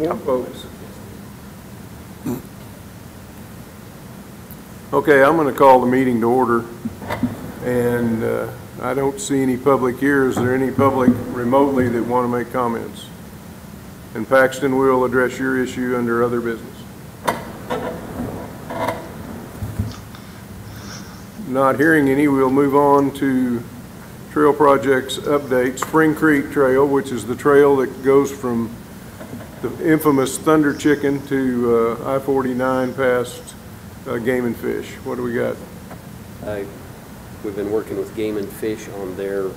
More. Okay, I'm going to call the meeting to order, and uh, I don't see any public here. Is there any public remotely that want to make comments? And Paxton will address your issue under other business. Not hearing any, we'll move on to trail projects update. Spring Creek Trail, which is the trail that goes from the infamous Thunder Chicken to uh, I-49 past uh, Game and Fish. What do we got? Uh, We've been working with Game and Fish on their,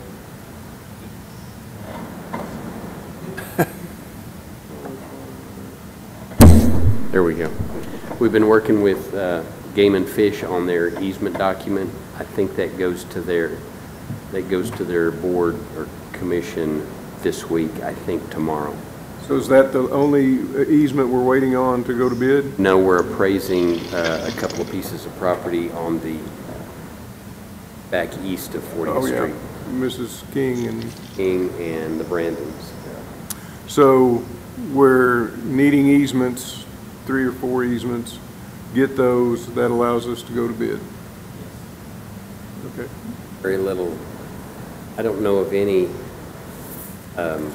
there we go. We've been working with uh, Game and Fish on their easement document. I think that goes to their, that goes to their board or commission this week, I think tomorrow. So is that the only easement we're waiting on to go to bid? No, we're appraising uh, a couple of pieces of property on the back east of Oh, 40th yeah. Street. Mrs. King and, King and the Brandons. so we're needing easements, three or four easements. Get those, that allows us to go to bid. Okay. Very little, I don't know of any, um,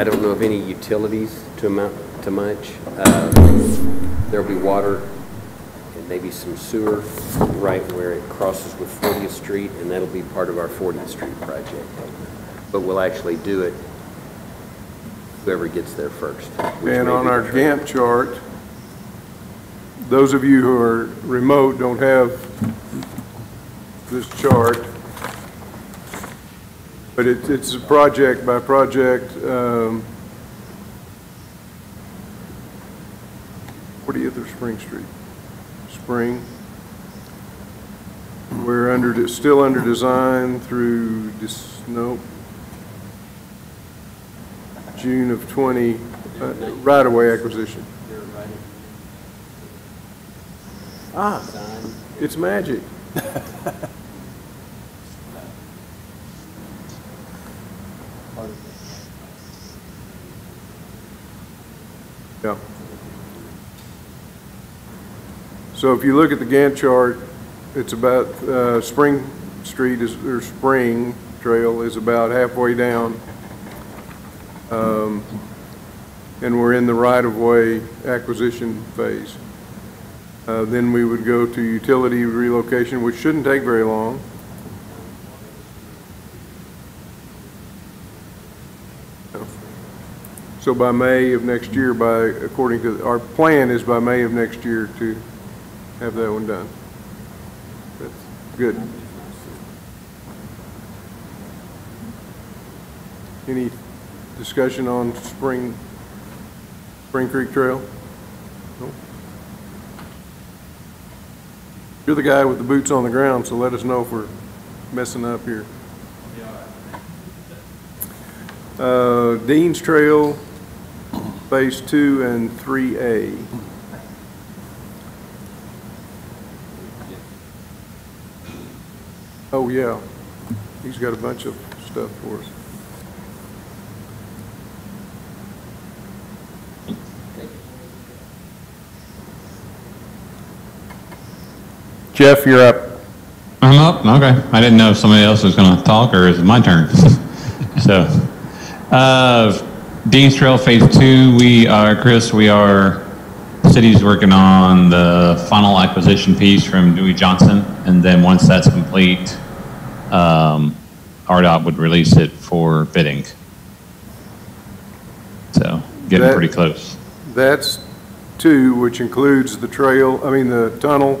I don't know of any utilities to amount to much. Uh, There'll be water and maybe some sewer right where it crosses with 40th Street, and that'll be part of our 40th Street project. But we'll actually do it whoever gets there first. And on our. Gantt chart, those of you who are remote don't have this chart, but it, it's a project by project, um, 40th of Spring Street, Spring. We're under, still under design through, this, nope, June of 20, uh, right-of-way acquisition. Ah, it's magic. Yeah. So if you look at the Gantt chart, it's about, uh, Spring Street is, or Spring Trail is about halfway down. Um, And we're in the right-of-way acquisition phase. Uh, Then we would go to utility relocation, which shouldn't take very long. So by May of next year, by, according to, our plan is by May of next year to have that one done. That's good. Any discussion on Spring, Spring Creek Trail? Nope. You're the guy with the boots on the ground, so let us know if we're messing up here. Uh, Dean's Trail, Phase 2 and 3A. Oh, yeah. He's got a bunch of stuff for us. Jeff, you're up. I'm up. Okay. I didn't know if somebody else was going to talk or is it my turn? so, uh, Dean's Trail Phase Two. We are Chris. We are city's working on the final acquisition piece from Dewey Johnson, and then once that's complete, um, ARDOT would release it for bidding. So, getting That- pretty close. That's two, which includes the trail, I mean, the tunnel.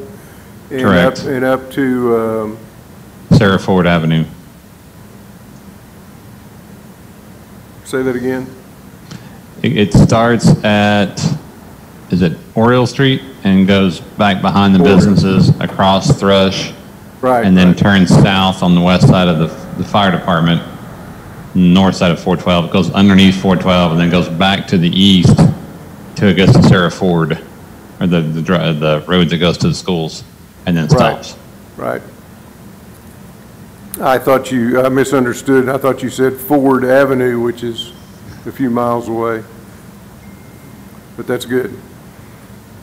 and up- Correct. And up to, um, Sarah Ford Avenue. say that again? It, it starts at, is it Oriole Street and goes back behind the businesses across Thrush Right. and then right. turns south on the west side of the, the fire department, north side of 412. It goes underneath 412 and then goes back to the east to to Sarah Ford or the, the, the road that goes to the schools and then Right. stops. Right. I thought you, I misunderstood. I thought you said Ford Avenue, which is a few miles away. But that's good.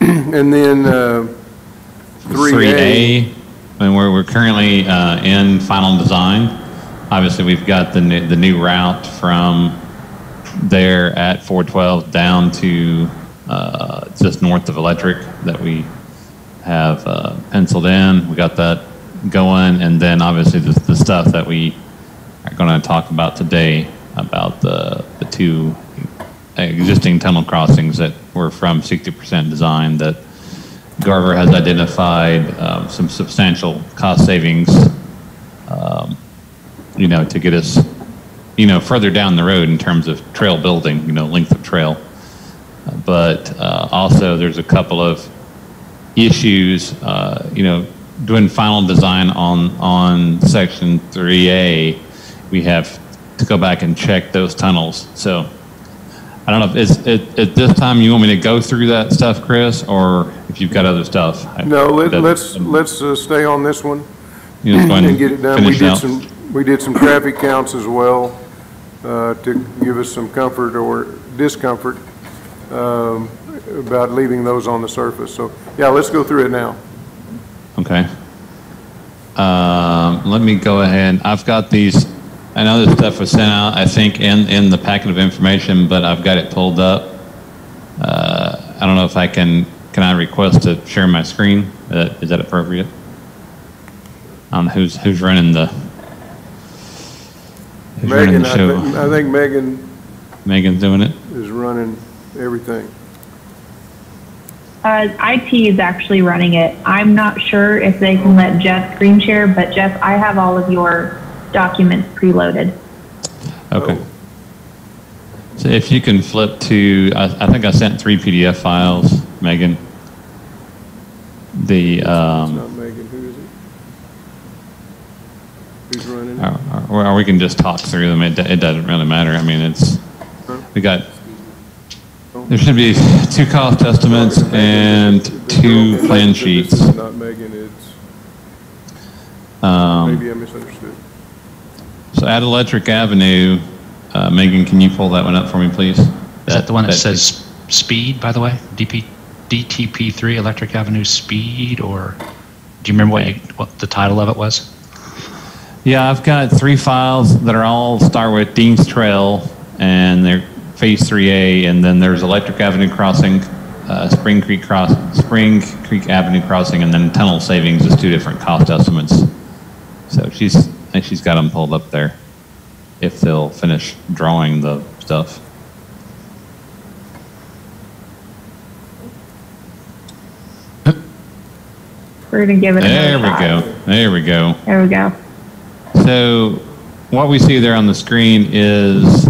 And then, uh, 3A. 3A, and we're, we're currently uh, in final design. Obviously, we've got the, new- the new route from there at 412 down to uh, just north of Electric that we have uh, penciled in. We got that going, and then obviously the, the stuff that we are going to talk about today about the, the two existing tunnel crossings that were from 60% design that Garver has identified um, some substantial cost savings, um, you know, to get us, you know, further down the road in terms of trail building, you know, length of trail. But uh, also, there's a couple of issues, uh, you know, doing final design on, on section 3A, we have to go back and check those tunnels. So I don't know, if at, at this time, you want me to go through that stuff, Chris, or if you've got other stuff? I- No, let- that- let's, let's uh, stay on this one You go ahead and get it done. We finish did some, we did some traffic counts as well uh, to give us some comfort or discomfort um, about leaving those on the surface. So, yeah, let's go through it now. Okay. Um, let me go ahead. I've got these, I know this stuff was sent out, I think, in, in the packet of information, but I've got it pulled up. Uh, I don't know if I can, can I request to share my screen? Uh, Is that appropriate? I who's, who's running the, who's running Megan, the I think, show? I think Megan Megan's doing it? is running everything. Uh, IT is actually running it. I'm not sure if they can let Jeff screen share, but Jeff, I have all of your documents preloaded. Okay. So if you can flip to, I, I think I sent three PDF files, Megan. The, It's um, not Megan, who is it? Who's running it? or, or or we can just talk through them. It, it doesn't really matter. I mean, it's, we got, there should be two cost estimates and two plan This sheets. is not Megan, it's, Um, maybe I misunderstood. so at Electric Avenue, uh, Megan, can you pull that one up for me, please? Is that the one that says speed, by the way? DP, DTP3 Electric Avenue Speed, or do you remember what, you- what the title of it was? Yeah, I've got three files that are all start with Dean's Trail, and they're Phase 3A, and then there's Electric Avenue Crossing, uh, Spring Creek Cross, Spring Creek Avenue Crossing, and then tunnel savings is two different cost estimates. So she's, think she's got them pulled up there, if they'll finish drawing the stuff. We're gonna give it There we shot. go, there we go. There we go. So what we see there on the screen is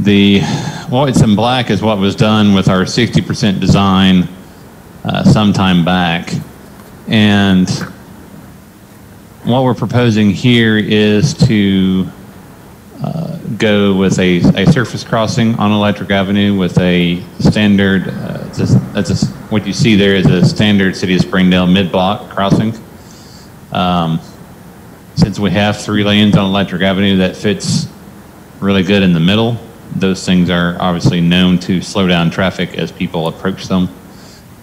the, what's in black is what was done with our 60% design uh, sometime back. And what we're proposing here is to uh, go with a, a surface crossing on Electric Avenue with a standard, uh, it's a- that's a, what you see there is a standard City of Springdale mid-block crossing. Um, since we have three lanes on Electric Avenue, that fits really good in the middle. Those things are obviously known to slow down traffic as people approach them.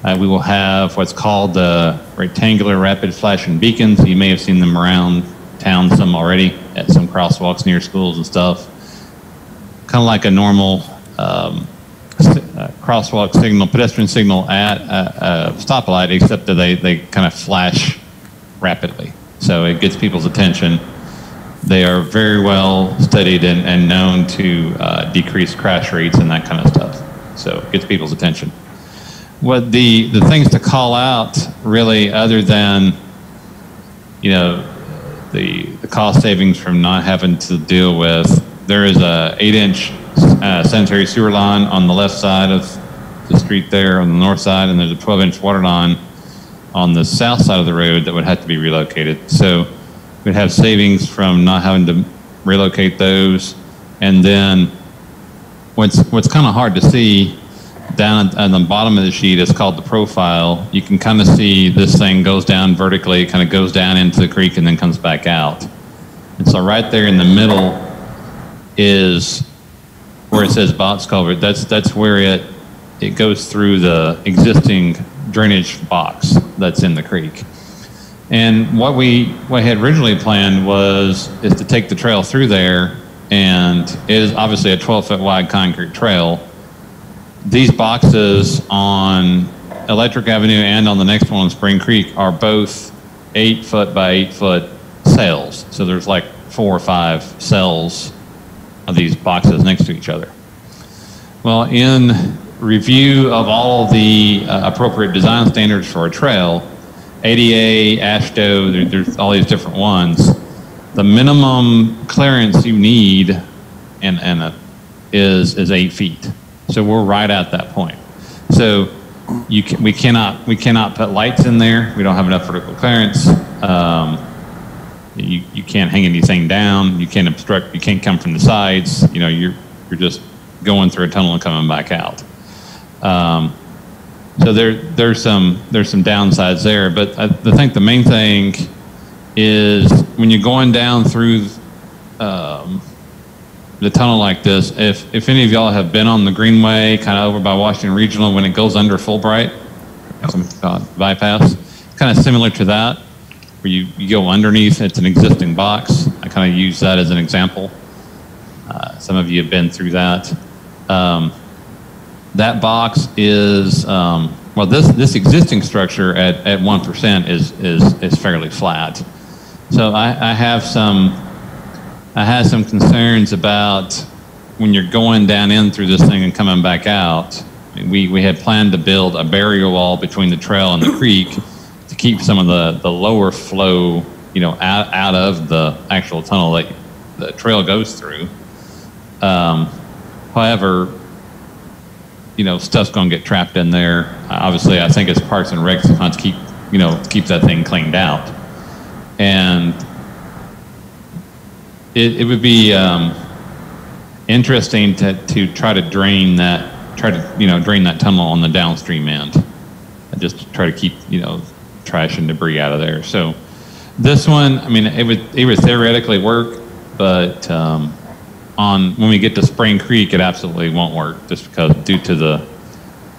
Uh, we will have what's called the rectangular rapid flashing beacons. You may have seen them around town some already at some crosswalks near schools and stuff. Kind of like a normal um, crosswalk signal, pedestrian signal at a, a stoplight, except that they, they kind of flash rapidly. So it gets people's attention. They are very well studied and, and known to uh, decrease crash rates and that kind of stuff. So it gets people's attention. What the, the things to call out really, other than, you know, the, the cost savings from not having to deal with, there is a eight inch uh, sanitary sewer line on the left side of the street there on the north side, and there's a 12 inch water line on the south side of the road that would have to be relocated. So we'd have savings from not having to relocate those. And then what's, what's kind of hard to see down at, at the bottom of the sheet is called the profile. You can kind of see this thing goes down vertically, kind of goes down into the creek and then comes back out. And so right there in the middle is where it says box culvert. That's, that's where it, it goes through the existing drainage box that's in the creek. And what we, what had originally planned was, is to take the trail through there, and it is obviously a 12-foot wide concrete trail. These boxes on Electric Avenue and on the next one on Spring Creek are both eight foot by eight foot cells. So there's like four or five cells of these boxes next to each other. Well, in review of all the uh, appropriate design standards for a trail, ADA, AASHTO, there, there's all these different ones. The minimum clearance you need and, and uh, is, is eight feet. So we're right at that point. So you can, we cannot, we cannot put lights in there. We don't have enough vertical clearance. Um, you, you can't hang anything down. You can't obstruct, you can't come from the sides. You know, you're, you're just going through a tunnel and coming back out. Um, so there, there's some, there's some downsides there, but I, I think the main thing is when you're going down through, um, the tunnel like this, if, if any of y'all have been on the Greenway, kind of over by Washington Regional, when it goes under Fulbright, some, uh, bypass, kind of similar to that, where you, you go underneath, it's an existing box. I kind of use that as an example. Uh, some of you have been through that. Um, that box is, um, well, this, this existing structure at, at 1% is, is, is fairly flat. So I, I have some, I had some concerns about when you're going down in through this thing and coming back out. We, we had planned to build a barrier wall between the trail and the creek keep some of the, the lower flow, you know, out, out of the actual tunnel that the trail goes through. Um, however, you know, stuff's to get trapped in there. Obviously, I think it's Parks and Recs to keep, you know, keep that thing cleaned out. And it, it would be um, interesting to, to try to drain that, try to, you know, drain that tunnel on the downstream end. And just try to keep, you know, trash and debris out of there. So this one, I mean, it would, it would theoretically work, but um, on, when we get to Spring Creek, it absolutely won't work just because due to the,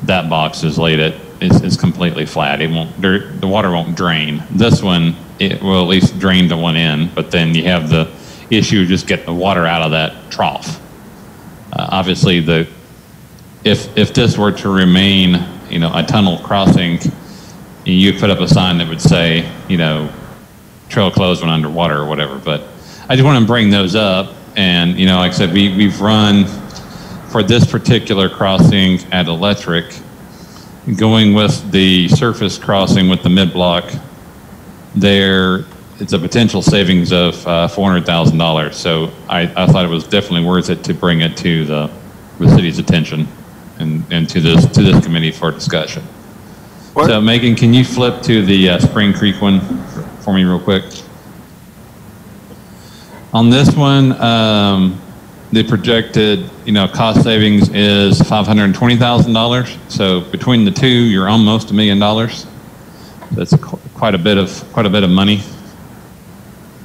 that box is laid it, it's, completely flat. It won't, the water won't drain. This one, it will at least drain to one end, but then you have the issue of just getting the water out of that trough. Uh, obviously, the, if, if this were to remain, you know, a tunnel crossing, you put up a sign that would say, you know, trail closed when underwater or whatever. But I just want to bring those up. And, you know, like I said, we, we've run for this particular crossing at Electric, going with the surface crossing with the mid-block, there, it's a potential savings of uh, $400,000. So I, I thought it was definitely worth it to bring it to the, the city's attention and, and to this, to this committee for discussion. So Megan, can you flip to the uh, Spring Creek one for me real quick? On this one, um, the projected, you know, cost savings is $520,000. So between the two, you're almost a million dollars. That's qu- quite a bit of, quite a bit of money.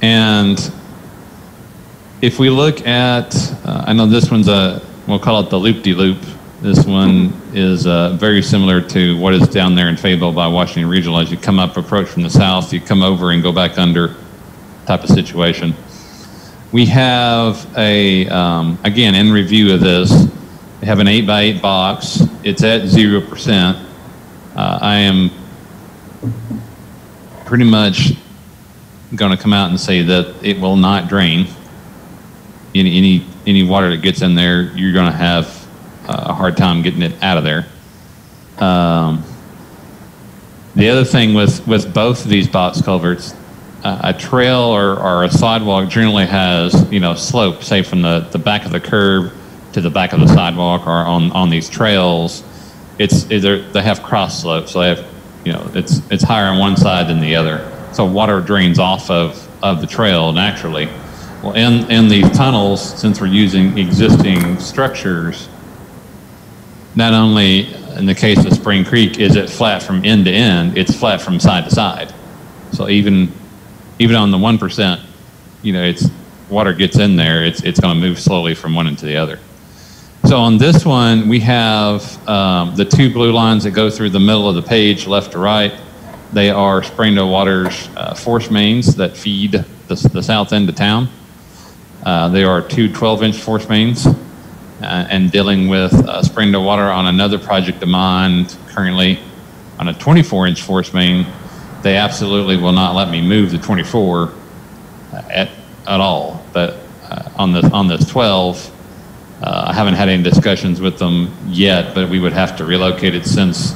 And if we look at, uh, I know this one's a, we'll call it the loop-de-loop. This one is uh, very similar to what is down there in Fayetteville by Washington Regional. As you come up, approach from the south, you come over and go back under type of situation. We have a, um, again, in review of this, we have an eight by eight box. It's at 0%. Uh, I am pretty much going to come out and say that it will not drain. Any, any, any water that gets in there, you're going to have a hard time getting it out of there. Um, the other thing with, with both of these box culverts, uh, a trail or, or a sidewalk generally has, you know, slope, say from the, the back of the curb to the back of the sidewalk or on, on these trails. It's, either they have cross slopes, so they have, you know, it's, it's higher on one side than the other. So water drains off of, of the trail naturally. Well, in, in these tunnels, since we're using existing structures, not only in the case of Spring Creek is it flat from end to end, it's flat from side to side. So even even on the one percent, you know, it's water gets in there, it's, it's going to move slowly from one into the other. So on this one, we have um, the two blue lines that go through the middle of the page, left to right. They are Springdale Water's uh, force mains that feed the, the south end of town. Uh, They are two 12-inch force mains. Uh, And dealing with uh, to Water on another project of mine currently on a 24-inch force main, they absolutely will not let me move the 24 at, at all. But uh, on the, on this 12, uh, I haven't had any discussions with them yet, but we would have to relocate it since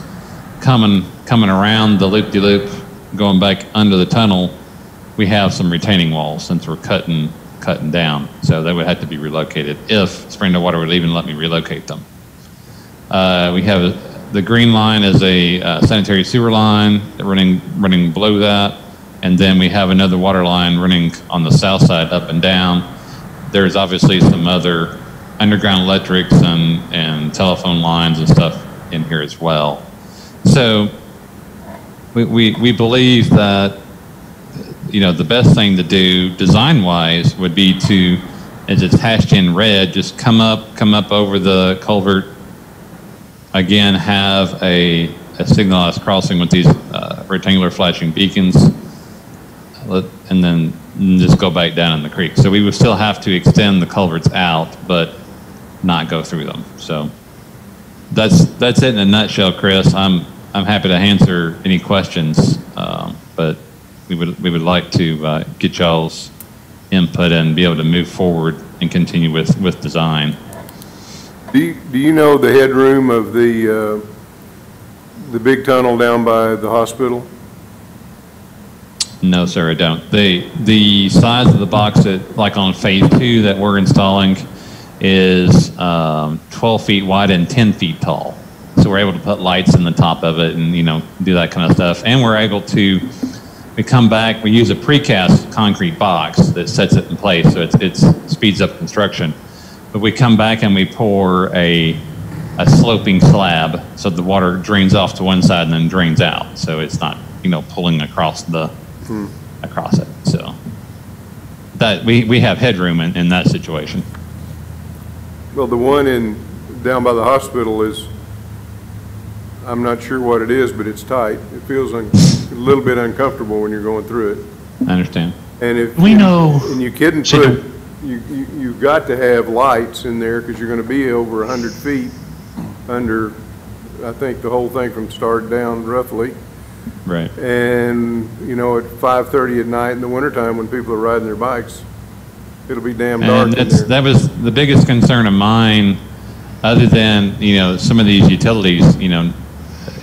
coming, coming around the loop-de-loop, going back under the tunnel, we have some retaining walls since we're cutting, cutting down. So they would have to be relocated if Springdale Water would even let me relocate them. Uh, we have, the green line is a uh, sanitary sewer line running, running below that. And then we have another water line running on the south side up and down. There's obviously some other underground electrics and, and telephone lines and stuff in here as well. So we, we, we believe that, you know, the best thing to do design-wise would be to, as it's hashed in red, just come up, come up over the culvert, again, have a, a signalized crossing with these uh, rectangular flashing beacons, and then just go back down in the creek. So we would still have to extend the culverts out, but not go through them. So that's, that's it in a nutshell, Chris. I'm, I'm happy to answer any questions, um, but we would, we would like to uh, get y'all's input and be able to move forward and continue with, with design. Do you, do you know the headroom of the, uh, the big tunnel down by the hospital? No, sir, I don't. The, the size of the box that, like on phase two that we're installing is um, 12 feet wide and 10 feet tall. So we're able to put lights in the top of it and, you know, do that kind of stuff. And we're able to, we come back, we use a precast concrete box that sets it in place, so it it's speeds up construction. But we come back and we pour a, a sloping slab, so the water drains off to one side and then drains out. So it's not, you know, pulling across the, hmm. across it, so. That, we, we have headroom in, in that situation. Well, the one in, down by the hospital is, I'm not sure what it is, but it's tight. It feels un- a little bit uncomfortable when you're going through it. I understand. And if. We know- And you couldn't So put, you, you, you've got to have lights in there because you're gonna be over hundred feet under, I think, the whole thing from start down roughly. Right. And, you know, at five-thirty at night in the wintertime when people are riding their bikes, it'll be damn dark And in there. that was the biggest concern of mine, other than, you know, some of these utilities, you know,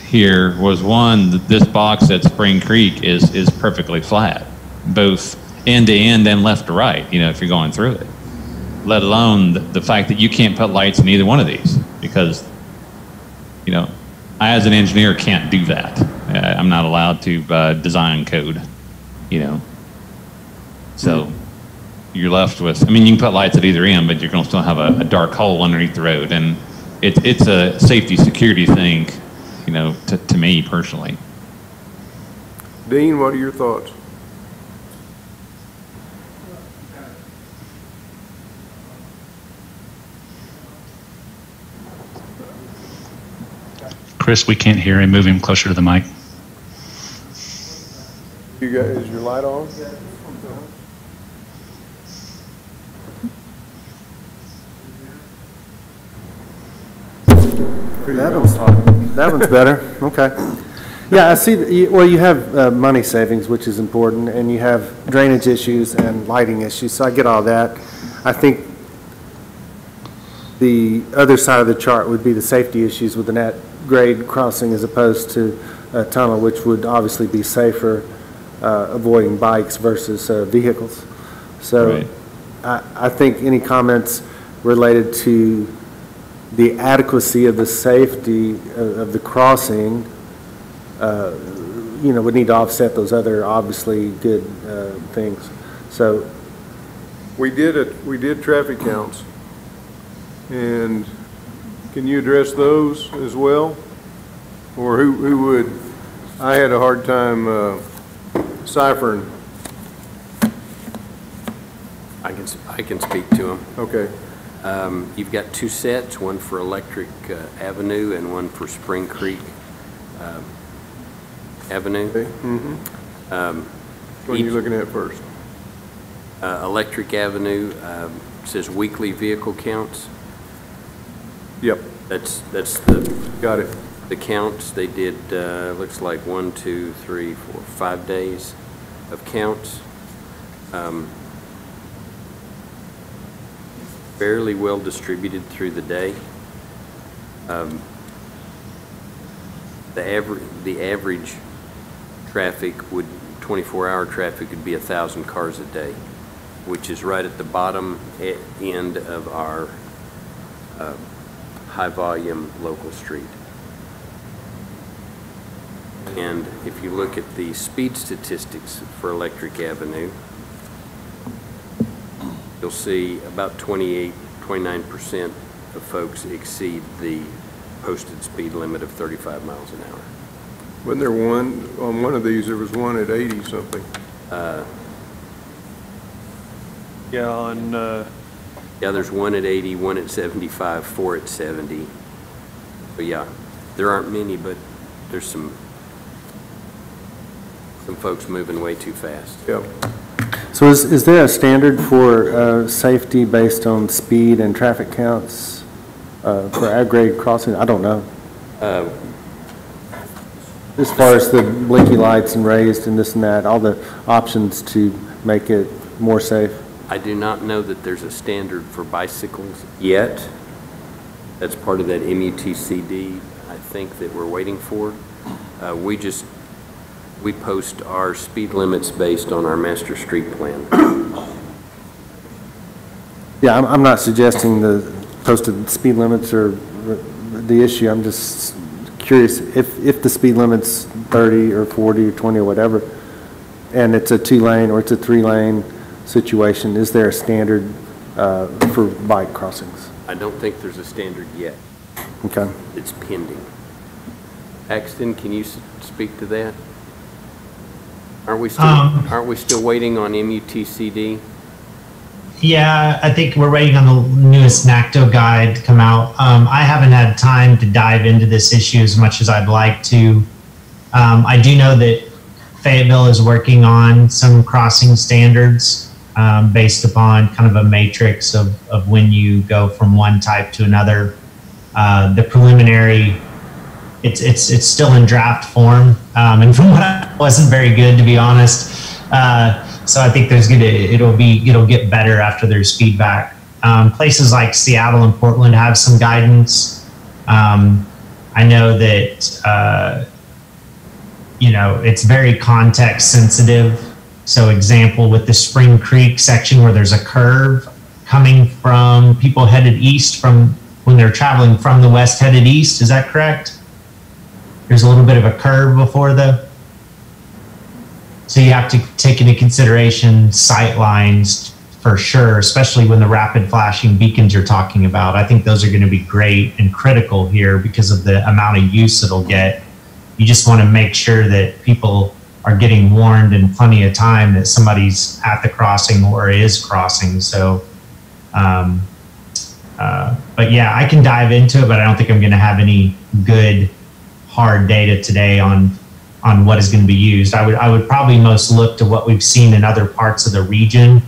here, was one, that this box at Spring Creek is, is perfectly flat, both end to end and left to right, you know, if you're going through it. Let alone the, the fact that you can't put lights in either one of these, because, you know, I, as an engineer, can't do that. I'm not allowed to, uh, design code, you know? So, you're left with, I mean, you can put lights at either end, but you're going to still have a, a dark hole underneath the road. And it, it's a safety, security thing, you know, to, to me personally. Dean, what are your thoughts? Chris, we can't hear him. Move him closer to the mic. You got, is your light on? That one's, that one's better, okay. Yeah, I see, that you- well, you have uh, money savings, which is important, and you have drainage issues and lighting issues, so I get all that. I think the other side of the chart would be the safety issues with an at-grade crossing as opposed to a tunnel, which would obviously be safer, uh, avoiding bikes versus uh, vehicles. So Right. I, I think any comments related to the adequacy of the safety of of the crossing, uh, you know, would need to offset those other obviously good uh, things. So, We did it, we did traffic counts. And can you address those as well? Or who, who would, I had a hard time uh, ciphering. I can, s- I can speak to them. Okay, Um, You've got two sets, one for Electric uh, Avenue and one for Spring Creek um, Avenue. okay, mm-hmm. Um, What are you looking at first? uh, Electric Avenue um, says weekly vehicle counts. Yep, That's, that's the, got it. the counts. They did, uh, looks like one, two, three, four, five days of counts. Um, Fairly well distributed through the day. Um, The average, the average traffic would, 24-hour traffic would be 1,000 cars a day, which is right at the bottom end of our uh, high-volume local street. And if you look at the speed statistics for Electric Avenue, you'll see about 28, 29% of folks exceed the posted speed limit of 35 miles an hour. Wasn't there one, on one of these, there was one at 80 something? Uh, Yeah, on, uh, Yeah, there's one at 80, one at 75, four at 70. But yeah, there aren't many, but there's some, some folks moving way too fast. Yep. So is, is there a standard for uh, safety based on speed and traffic counts uh, for ag-grade crossing? I don't know. Uh, As far as the blinky lights and raised and this and that, all the options to make it more safe? I do not know that there's a standard for bicycles yet. That's part of that MUTCD, I think, that we're waiting for. Uh, We just, we post our speed limits based on our master street plan. Yeah, I'm, I'm not suggesting the posted speed limits are the issue. I'm just curious if, if the speed limit's 30 or 40 or 20 or whatever, and it's a two-lane or it's a three-lane situation, is there a standard uh, for bike crossings? I don't think there's a standard yet. Okay. It's pending. Paxton, can you speak to that? Aren't we still, Um, aren't we still waiting on MUTCD? Yeah, I think we're waiting on the newest NACTO guide to come out. Um, I haven't had time to dive into this issue as much as I'd like to. Um, I do know that Fayetteville is working on some crossing standards um, based upon kind of a matrix of, of when you go from one type to another. Uh, the preliminary, it's it's it's still in draft form, um, and from what I wasn't very good to be honest. Uh, so I think there's gonna it'll be it'll get better after there's feedback. Um, places like Seattle and Portland have some guidance. Um, I know that uh, you know it's very context sensitive. So example with the Spring Creek section where there's a curve coming from people headed east from when they're traveling from the west headed east. Is that correct? There's a little bit of a curve before the so you have to take into consideration sight lines for sure, especially when the rapid flashing beacons you're talking about. I think those are going to be great and critical here because of the amount of use it'll get. You just want to make sure that people are getting warned in plenty of time that somebody's at the crossing or is crossing. So, um, uh, but yeah, I can dive into it, but I don't think I'm going to have any good hard data today on on what is going to be used. I would I would probably most look to what we've seen in other parts of the region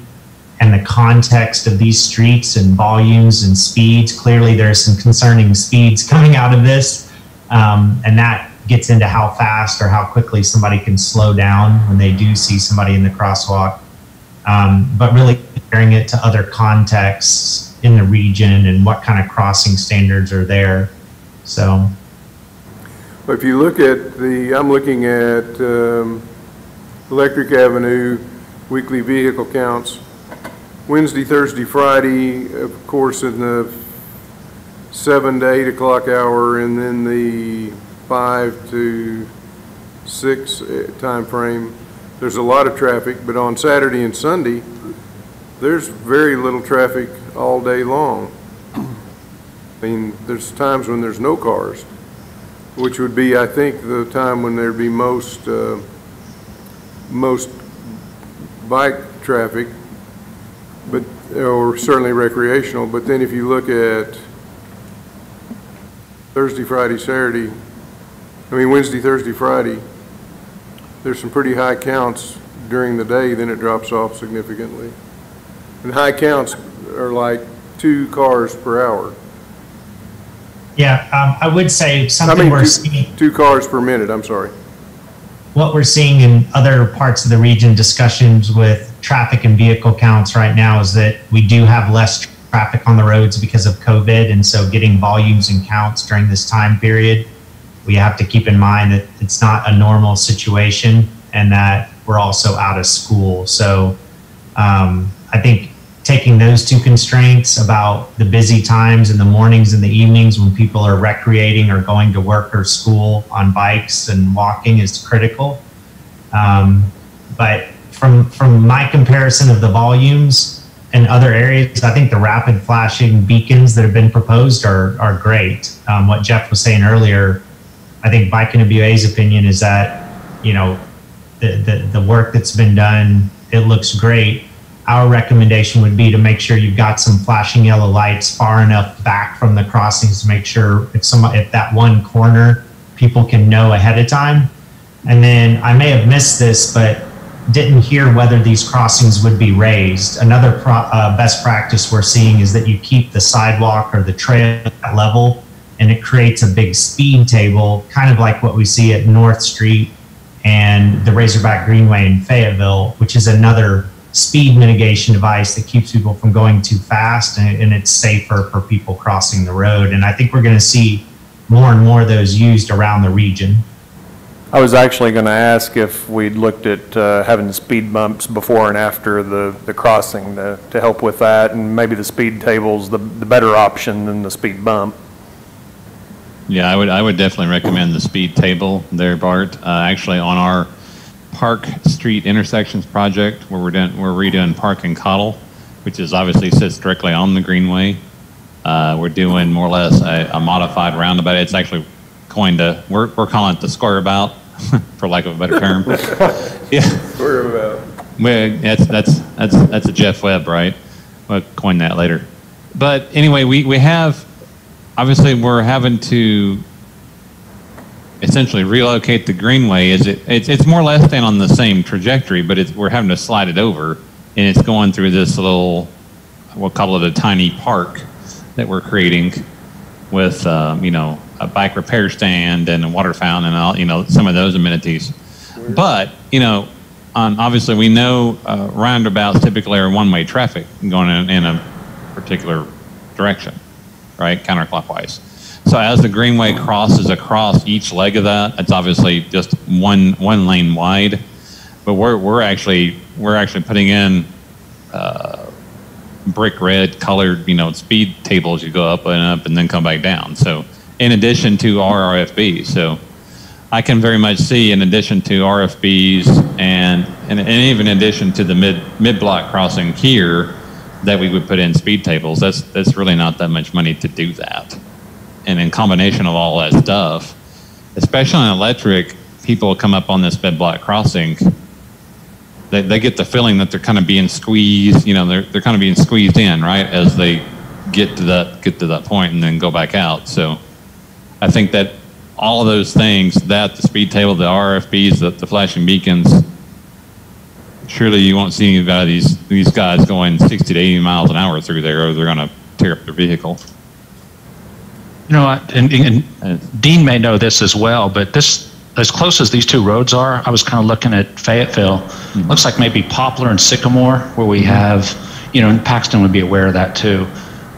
and the context of these streets and volumes and speeds. Clearly, there are some concerning speeds coming out of this, um, and that gets into how fast or how quickly somebody can slow down when they do see somebody in the crosswalk. Um, but really comparing it to other contexts in the region and what kind of crossing standards are there. So. If you look at the, I'm looking at um, Electric Avenue, weekly vehicle counts. Wednesday, Thursday, Friday, of course, in the 7 to 8 o'clock hour, and then the 5 to 6 time frame. there's a lot of traffic, but on Saturday and Sunday, there's very little traffic all day long. I mean, there's times when there's no cars which would be, I think, the time when there'd be most, uh, most bike traffic. But or certainly recreational, but then if you look at Thursday, Friday, Saturday, I mean Wednesday, Thursday, Friday, there's some pretty high counts during the day, then it drops off significantly. And high counts are like two cars per hour. Yeah, um, I would say I something mean, we're two- seeing, Two cars per minute, I'm sorry. what we're seeing in other parts of the region discussions with traffic and vehicle counts right now is that we do have less traffic on the roads because of COVID. And so getting volumes and counts during this time period, we have to keep in mind that it's not a normal situation and that we're also out of school. So um, I think taking those two constraints about the busy times in the mornings and the evenings when people are recreating or going to work or school on bikes and walking is critical. Um, but from from my comparison of the volumes in other areas, I think the rapid flashing beacons that have been proposed are are great. Um, what Jeff was saying earlier, I think Bike NWA's opinion is that you know the, the the work that's been done it looks great. Our recommendation would be to make sure you've got some flashing yellow lights far enough back from the crossings to make sure if somebody if that one corner people can know ahead of time. And then I may have missed this, but didn't hear whether these crossings would be raised. Another pro, uh, best practice we're seeing is that you keep the sidewalk or the trail at level and it creates a big speed table, kind of like what we see at North Street and the Razorback Greenway in Fayetteville, which is another speed mitigation device that keeps people from going too fast and, and it's safer for people crossing the road. And I think we're going to see more and more of those used around the region. I was actually going to ask if we'd looked at uh, having speed bumps before and after the, the crossing to, to help with that, and maybe the speed table's the, the better option than the speed bump. Yeah, I would, I would definitely recommend the speed table there, Bart. Uh, actually, on our Park Street intersections project, where we're doing, we're redoing Park and Caudle, which is obviously sits directly on the Greenway. Uh, we're doing more or less a, a modified roundabout. It's actually coined a, we're, we're calling it the square about, for lack of a better term. Yeah. Sorry about. Well, that's, that's, that's, that's a Jeff Webb, right? We'll coin that later. But anyway, we, we have, obviously, we're having to essentially relocate the greenway. Is it, it's, it's more or less staying on the same trajectory, but it's, we're having to slide it over. And it's going through this little, we'll call it a tiny park that we're creating with, um, you know, a bike repair stand and a water fountain and all, you know, some of those amenities. But, you know, um, obviously we know uh, roundabouts typically are one-way traffic going in, in a particular direction, right, counterclockwise. So as the greenway crosses across each leg of that, it's obviously just one one lane wide. But we're we're actually we're actually putting in uh, brick red colored, you know, speed tables. You go up and up and then come back down. So in addition to our RFBs, so I can very much see in addition to RFBs and, and, and even in addition to the mid, mid-block crossing here, that we would put in speed tables. That's, that's really not that much money to do that. And in combination of all that stuff, especially on electric, people come up on this bed block crossing, they, they get the feeling that they're kind of being squeezed, you know, they're, they're kind of being squeezed in, right, as they get to that, get to that point and then go back out. So I think that all of those things, that, the speed table, the RFBs, the, the flashing beacons, surely you won't see any of these, these guys going 60 to 80 miles an hour through there or they're going to tear up their vehicle. You know, I- and, and Dean may know this as well, but this, as close as these two roads are, I was kind of looking at Fayetteville. Hmm. Looks like maybe Poplar and Sycamore, where we hmm. have, you know, and Paxton would be aware of that too.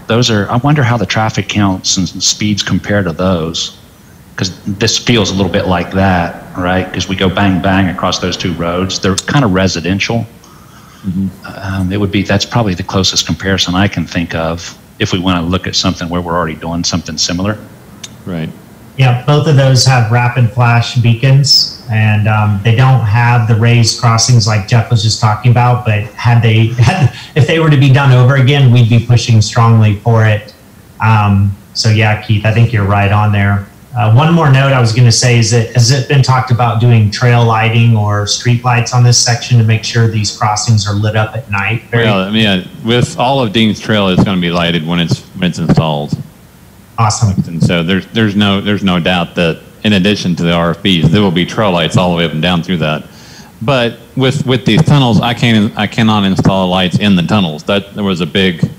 Those are, I wonder how the traffic counts and speeds compare to those. Because this feels a little bit like that, right? Because we go bang, bang across those two roads. They're kind of residential. Mm-hmm. Um, it would be, that's probably the closest comparison I can think of if we want to look at something where we're already doing something similar. Right. Yeah, both of those have rapid flash beacons, and um, they don't have the raised crossings like Jeff was just talking about. But had they, had, if they were to be done over again, we'd be pushing strongly for it. Um, so yeah, Keith, I think you're right on there. Uh, one more note I was going to say is that has it been talked about doing trail lighting or street lights on this section to make sure these crossings are lit up at night? Very Well, I mean, yeah, with all of Dean's Trail, it's going to be lighted when it's, when it's installed. awesome. And so there's, there's no, there's no doubt that in addition to the RFBs, there will be trail lights all the way up and down through that. But with, with these tunnels, I can't, I cannot install lights in the tunnels. That, there was a big,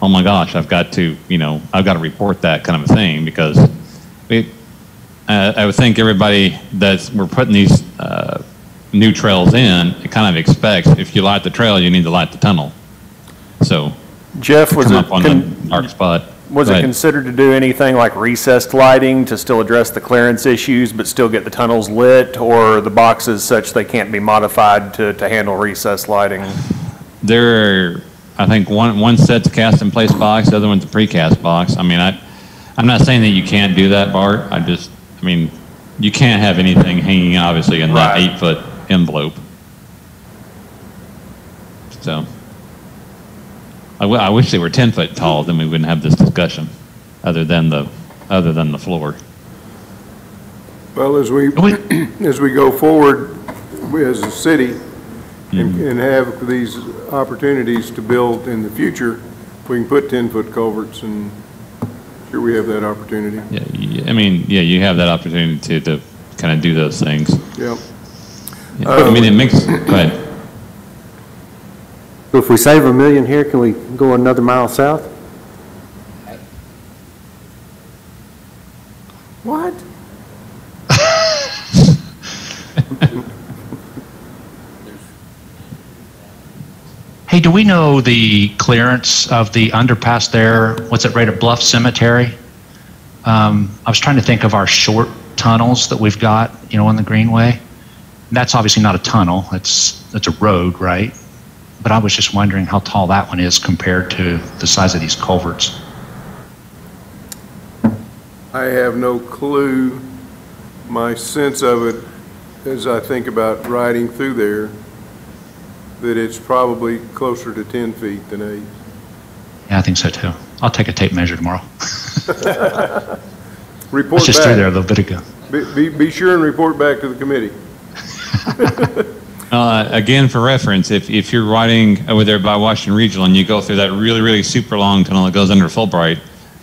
oh my gosh, I've got to, you know, I've got to report that kind of a thing because it, uh, I would think everybody that we're putting these, uh, new trails in, it kind of expects if you light the trail, you need to light the tunnel. So Jeff, was it, con- the dark spot. was it considered to do anything like recessed lighting to still address the clearance issues, but still get the tunnels lit? Or the boxes such they can't be modified to, to handle recessed lighting? There I think, one, one set's a cast-in-place box, the other one's a precast box. I mean, I, I'm not saying that you can't do that, Bart. I just, I mean, you can't have anything hanging, obviously, in that Right. eight-foot envelope. So, I, wi- I wish they were 10-foot tall, then we wouldn't have this discussion, other than the, other than the floor. Well, as we, as we go forward, we as a city, and mm-hmm. and have these opportunities to build in the future, we can put 10-foot culverts, and sure we have that opportunity. Yeah, you- I mean, yeah, you have that opportunity to, to kind of do those things. Yep. Yeah. I mean, it makes, go ahead. So if we save a million here, can we go another mile south? What? Hey, do we know the clearance of the underpass there? What's it, right at Bluff Cemetery? Um, I was trying to think of our short tunnels that we've got, you know, on the Greenway. That's obviously not a tunnel, it's, it's a road, right? But I was just wondering how tall that one is compared to the size of these culverts. I have no clue. My sense of it, as I think about riding through there, that it's probably closer to 10 feet than eight. Yeah, I think so too. I'll take a tape measure tomorrow. Report was just through there a little bit ago. Be- Be, be sure and report back to the committee. Uh, again, for reference, if, if you're riding over there by Washington Regional and you go through that really, really super long tunnel that goes under Fulbright,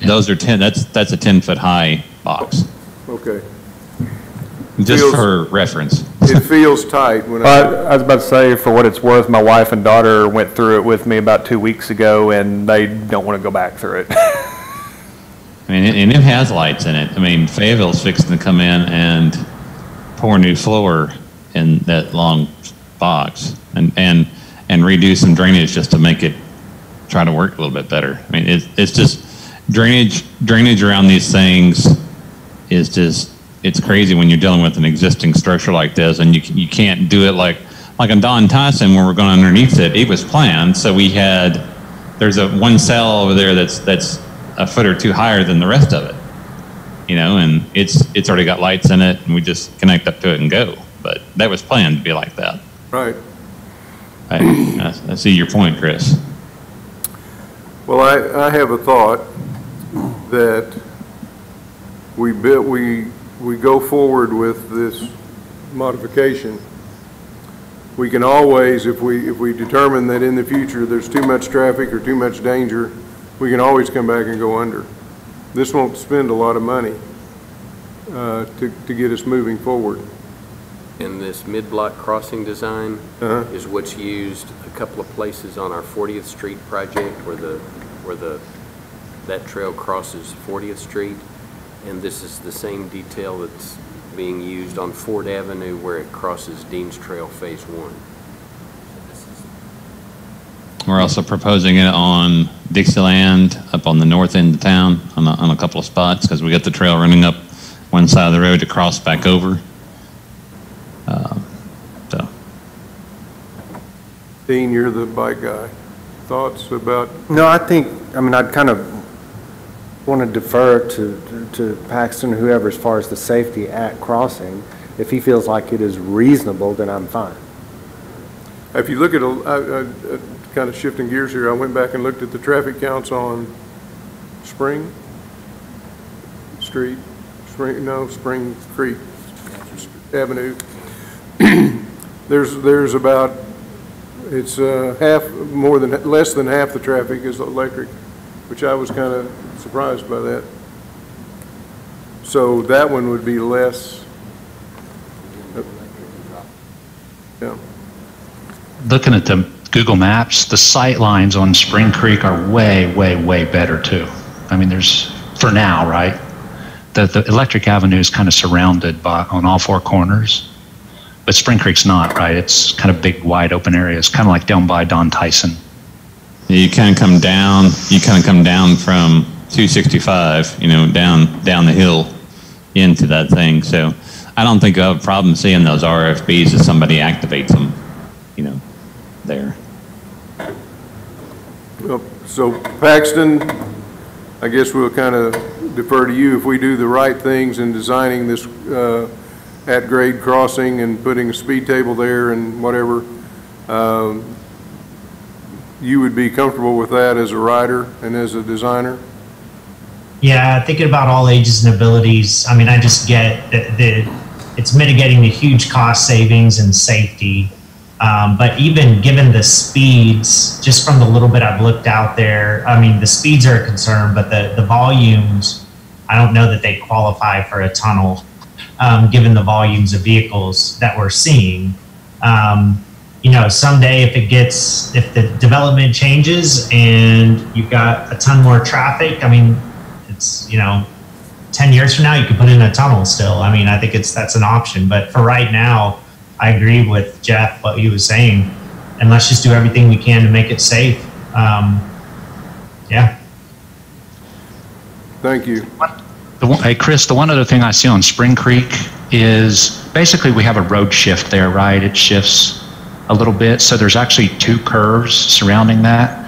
those are 10, that's, that's a 10 foot high box, Okay. Just Feels- for reference. It feels tight when Well, I, I was about to say, for what it's worth, my wife and daughter went through it with me about two weeks ago, and they don't want to go back through it. I mean, and it has lights in it. I mean, Fayetteville's fixing to come in and pour new floor in that long box and, and, and redo some drainage just to make it try to work a little bit better. I mean, it's, it's just drainage, drainage around these things is just, it's crazy when you're dealing with an existing structure like this and you, you can't do it like, like on Don Tyson where we're going underneath it, it was planned. So we had, there's a one cell over there that's, that's a foot or two higher than the rest of it. You know, and it's, it's already got lights in it and we just connect up to it and go. But that was planned to be like that. right. I, I- I see your point, Chris. Well, I, I have a thought that we built, we, we go forward with this modification. We can always, if we, if we determine that in the future there's too much traffic or too much danger, we can always come back and go under. This won't spend a lot of money, uh, to, to get us moving forward. And this mid-block crossing design Uh-huh. is what's used a couple of places on our 40th Street project where the, where the, that trail crosses 40th Street. And this is the same detail that's being used on Ford Avenue where it crosses Dean's Trail Phase One. We're also proposing it on Dixieland, up on the north end of town, on a, on a couple of spots, because we got the trail running up one side of the road to cross back over. Uh, So, Dean, you're the bike guy. Thoughts about, No, I think, I mean, I'd kind of want to defer to, to Paxton, or whoever, as far as the safety at crossing. If he feels like it is reasonable, then I'm fine. if you look at, a- kind of shifting gears here, I went back and looked at the traffic counts on Spring Street. Spring, no, Spring Creek Avenue. There's, there's about, it's uh, half, more than, less than half the traffic is electric, which I was kind of surprised by that. So that one would be less. Yeah, Looking at the Google Maps, the sight lines on Spring Creek are way, way, way better too. I mean, there's, for now, right? The, the Electric Avenue is kind of surrounded by, on all four corners. But Spring Creek's not, right? It's kind of big, wide open areas, kind of like down by Don Tyson. Yeah, you kind of come down, you kind of come down from 265, you know, down, down the hill into that thing. So I don't think I have a problem seeing those RFBs if somebody activates them, you know, there. Well, so Paxton, I guess we'll kind of defer to you if we do the right things in designing this uh, at-grade crossing and putting a speed table there and whatever. um, You would be comfortable with that as a rider and as a designer? Yeah, thinking about all ages and abilities, I mean, I just get that the, it's mitigating the huge cost savings and safety. Um, but even given the speeds, just from the little bit I've looked out there, I mean, the speeds are a concern, but the, the volumes, I don't know that they qualify for a tunnel, um, given the volumes of vehicles that we're seeing. Um, you know, someday if it gets, if the development changes and you've got a ton more traffic, I mean, it's, you know, 10 years from now, you could put in a tunnel still. I mean, I think it's, that's an option. But for right now, I agree with Jeff, what he was saying. And let's just do everything we can to make it safe. Um, yeah. Thank you. The one, hey, Chris, the one other thing I see on Spring Creek is basically we have a road shift there, right? It shifts a little bit, so there's actually two curves surrounding that.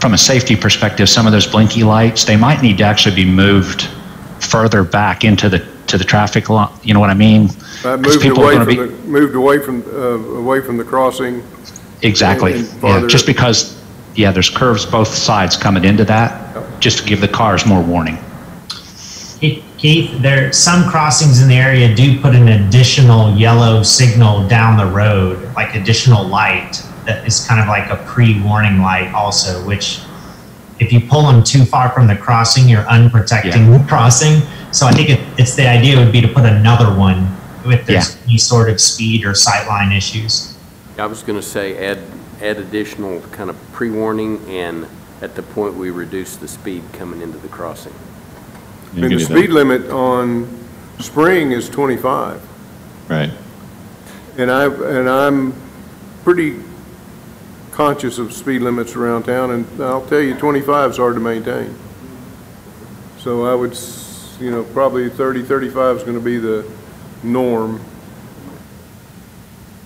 From a safety perspective, some of those blinky lights, they might need to actually be moved further back into the, to the traffic lot, you know what I mean? I 'Cause moved people away gonna from be- the, moved away from, uh, away from the crossing. Exactly. and Yeah, just because, yeah, there's curves both sides coming into that, just to give the cars more warning. Keith- Keith, there, some crossings in the area do put an additional yellow signal down the road, like additional light that is kind of like a pre-warning light also, which if you pull them too far from the crossing, you're unprotecting the crossing. So I think it, it's the idea would be to put another one if there's any sort of speed or sightline issues. I was going to say, add, add additional kind of pre-warning and at the point we reduce the speed coming into the crossing. You And the do that. speed limit on Spring is 25. Right. And I, and I'm pretty conscious of speed limits around town, and I'll tell you, 25 is hard to maintain. So I would, you know, probably 30, 35 is going to be the norm.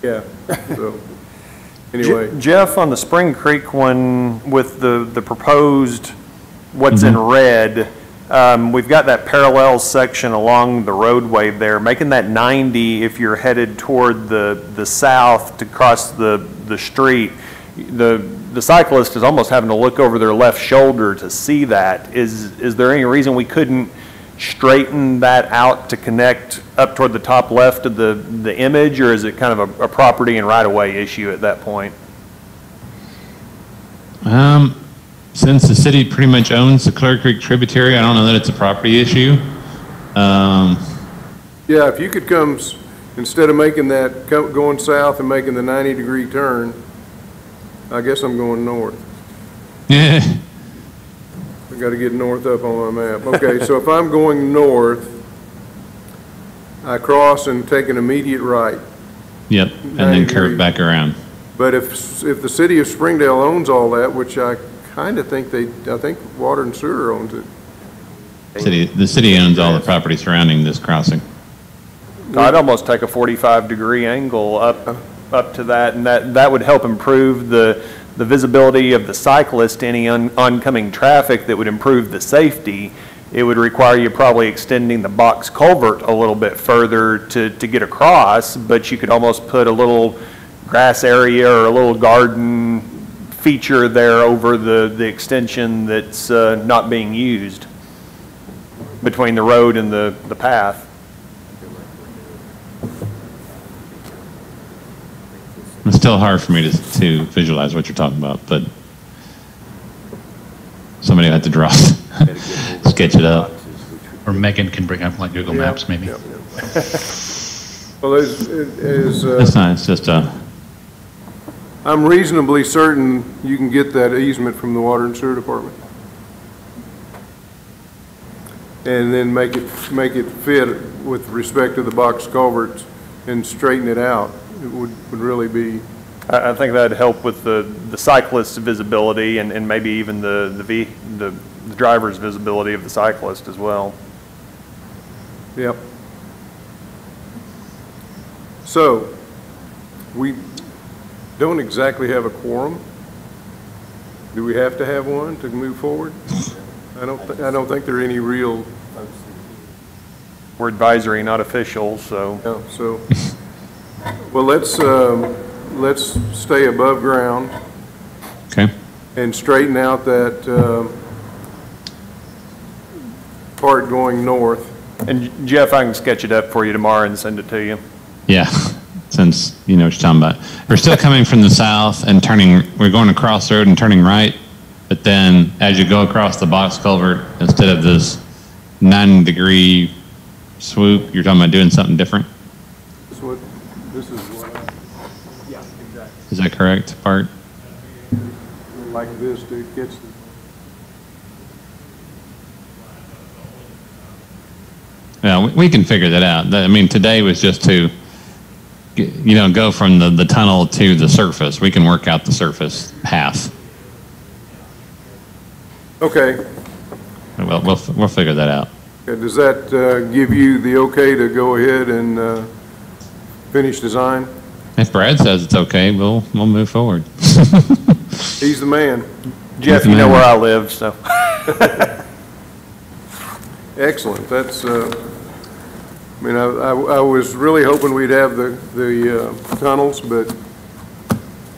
Yeah, so, anyway. Je- Jeff, on the Spring Creek one with the, the proposed, what's in red, um, we've got that parallel section along the roadway there, making that 90 if you're headed toward the, the south to cross the, the street. The, the cyclist is almost having to look over their left shoulder to see that. Is, is there any reason we couldn't straighten that out to connect up toward the top left of the, the image, or is it kind of a, a property and right-of-way issue at that point? Um, since the city pretty much owns the Clear Creek tributary, I don't know that it's a property issue. Um, Yeah, if you could come, instead of making that, going south and making the 90-degree turn, I guess I'm going north. yeah, I got to get north up on my map. Okay, so if I'm going north, I cross and take an immediate right. yep, and then curve back around. But if, if the city of Springdale owns all that, which I kind of think they, I think Water and Sewer owns it. City, the city owns all the property surrounding this crossing. I'd almost take a 45-degree angle up, uh, up to that, and that, that would help improve the, the visibility of the cyclist, to any on- oncoming traffic that would improve the safety. It would require you probably extending the box culvert a little bit further to, to get across, but you could almost put a little grass area or a little garden feature there over the, the extension that's uh, not being used between the road and the, the path. Still hard for me to, to visualize what you're talking about, but somebody had to draw, sketch it up. Or Megan can bring up like Google Yeah, Maps maybe. yeah, yeah. Well, as, as, uh, It's not, it's just a, I'm reasonably certain you can get that easement from the Water and Sewer Department. And then make it, make it fit with respect to the box culverts and straighten it out. It would, would really be, I, I think that'd help with the, the cyclist's visibility and, and maybe even the, the ve, the the driver's visibility of the cyclist as well. yep. So, we don't exactly have a quorum. Do we have to have one to move forward? I don't, I don't think there are any real We're advisory, not official, so. Yeah, so, well, let's, um, let's stay above ground okay? and straighten out that, um, part going north. And Jeff, I can sketch it up for you tomorrow and send it to you. Yeah, since you know what you're talking about. We're still coming from the south and turning, we're going across the road and turning right, but then as you go across the box culvert, instead of this 90 degree swoop, you're talking about doing something different? This is what, this is what I Is that correct, Bart? like this catch the, Yeah, we, we can figure that out. I mean, today was just to, you know, go from the, the tunnel to the surface. We can work out the surface path. okay. We'll, we'll, we'll figure that out. Okay, Does that, uh, give you the okay to go ahead and, uh, finish design? If Brad says it's okay, we'll, we'll move forward. He's the man. Jeff, you know where I live, so. Excellent, that's, uh, I mean, I, I I was really hoping we'd have the, the uh, tunnels, but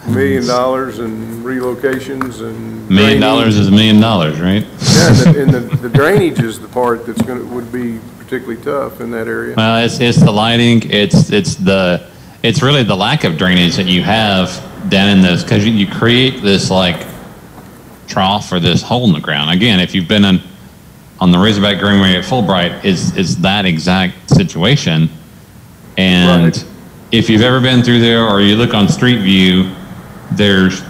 million dollars and relocations and. Million dollars is a million dollars, right? Yeah, and the- and the, the drainage is the part that's gonna, would be particularly tough in that area. Well, it's, it's the lighting, it's, it's the, it's really the lack of drainage that you have down in this, because you, you create this like trough or this hole in the ground. Again, if you've been in, on the Razorback Greenway at Fulbright, is, is that exact situation. And Right. if you've ever been through there or you look on Street View, there's,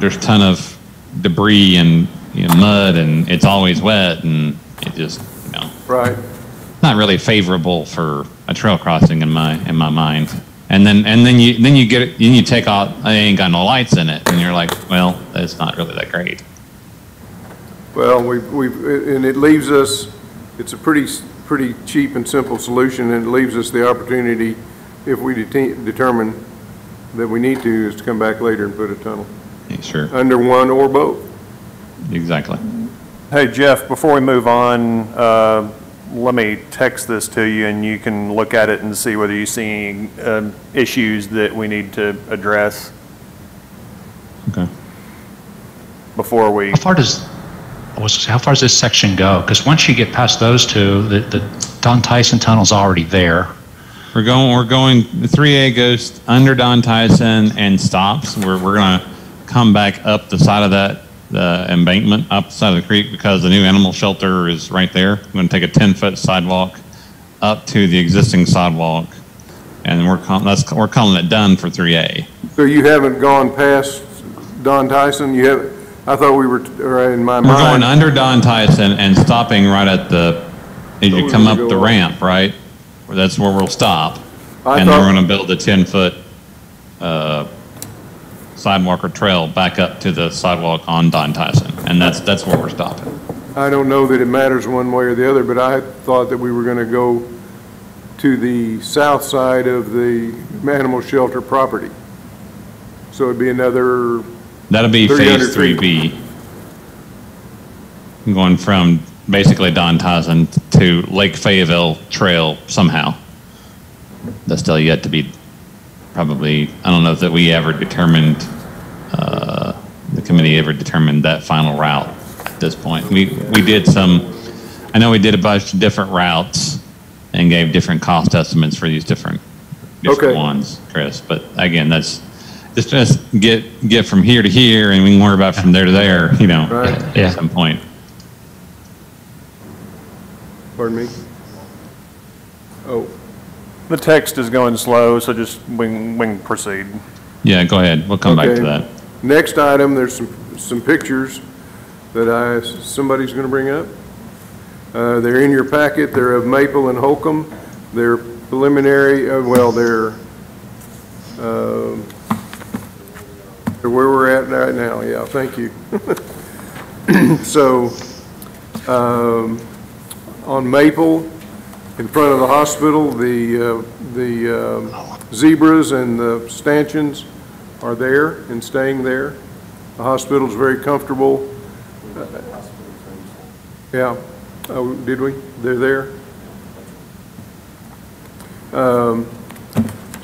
there's ton of debris and, you know, mud and it's always wet and it just, you know Right, not really favorable for a trail crossing in my in my mind. And then and then you then you get it, then you take out I ain't got no lights in it, and you're like, well, that's not really that great. well, we've, we've, and it leaves us, it's a pretty, pretty cheap and simple solution, and it leaves us the opportunity, if we dete- determine that we need to, is to come back later and put a tunnel, Yeah, sure, under one or both. exactly. Hey, Jeff, before we move on, uh, let me text this to you and you can look at it and see whether you see any um, issues that we need to address Okay. before we, How far does, I was, gonna say, how far does this section go? Because once you get past those two, the, the Don Tyson Tunnel's already there. We're going we're going the 3A goes under Don Tyson and stops. We're we're gonna come back up the side of that the embankment up the side of the creek because the new animal shelter is right there. We're gonna take a 10 foot sidewalk up to the existing sidewalk, and we're call, that's we're calling it done for 3A. So you haven't gone past Don Tyson, you have, I thought we were, or in my mind. We're going mind, under Don Tyson and stopping right at the, as Oh, you we're come gonna up go the up. ramp, right? Where That's where we'll stop. I And then we're thought- gonna build a ten-foot, uh, sidewalk or trail back up to the sidewalk on Don Tyson. And that's, that's where we're stopping. I don't know that it matters one way or the other, but I thought that we were gonna go to the south side of the animal shelter property. So it'd be another, That'll be phase three B. Going from basically Don Tyson to Lake Fayetteville Trail somehow. That's still yet to be, probably, I don't know that we ever determined, uh, the committee ever determined that final route at this point. We, we did some, I know we did a bunch of different routes and gave different cost estimates for these different, different Okay. ones, Chris. But again, that's, just, just get, get from here to here and we can worry about from there to there, you know, Right. at Yeah. some point. Pardon me? Oh, The text is going slow, so just, we can, we can proceed. Yeah, go ahead. We'll come back to that. Next item, there's some, some pictures that I, somebody's going to bring up. Uh, They're in your packet, they're of Maple and Holcomb. They're preliminary, uh, well, they're, um, they're where we're at right now, yeah, thank you. So, um, on Maple, in front of the hospital, the, uh, the um, zebras and the stanchions are there and staying there. The hospital is very comfortable. Yeah, oh, did we? They're there? Um,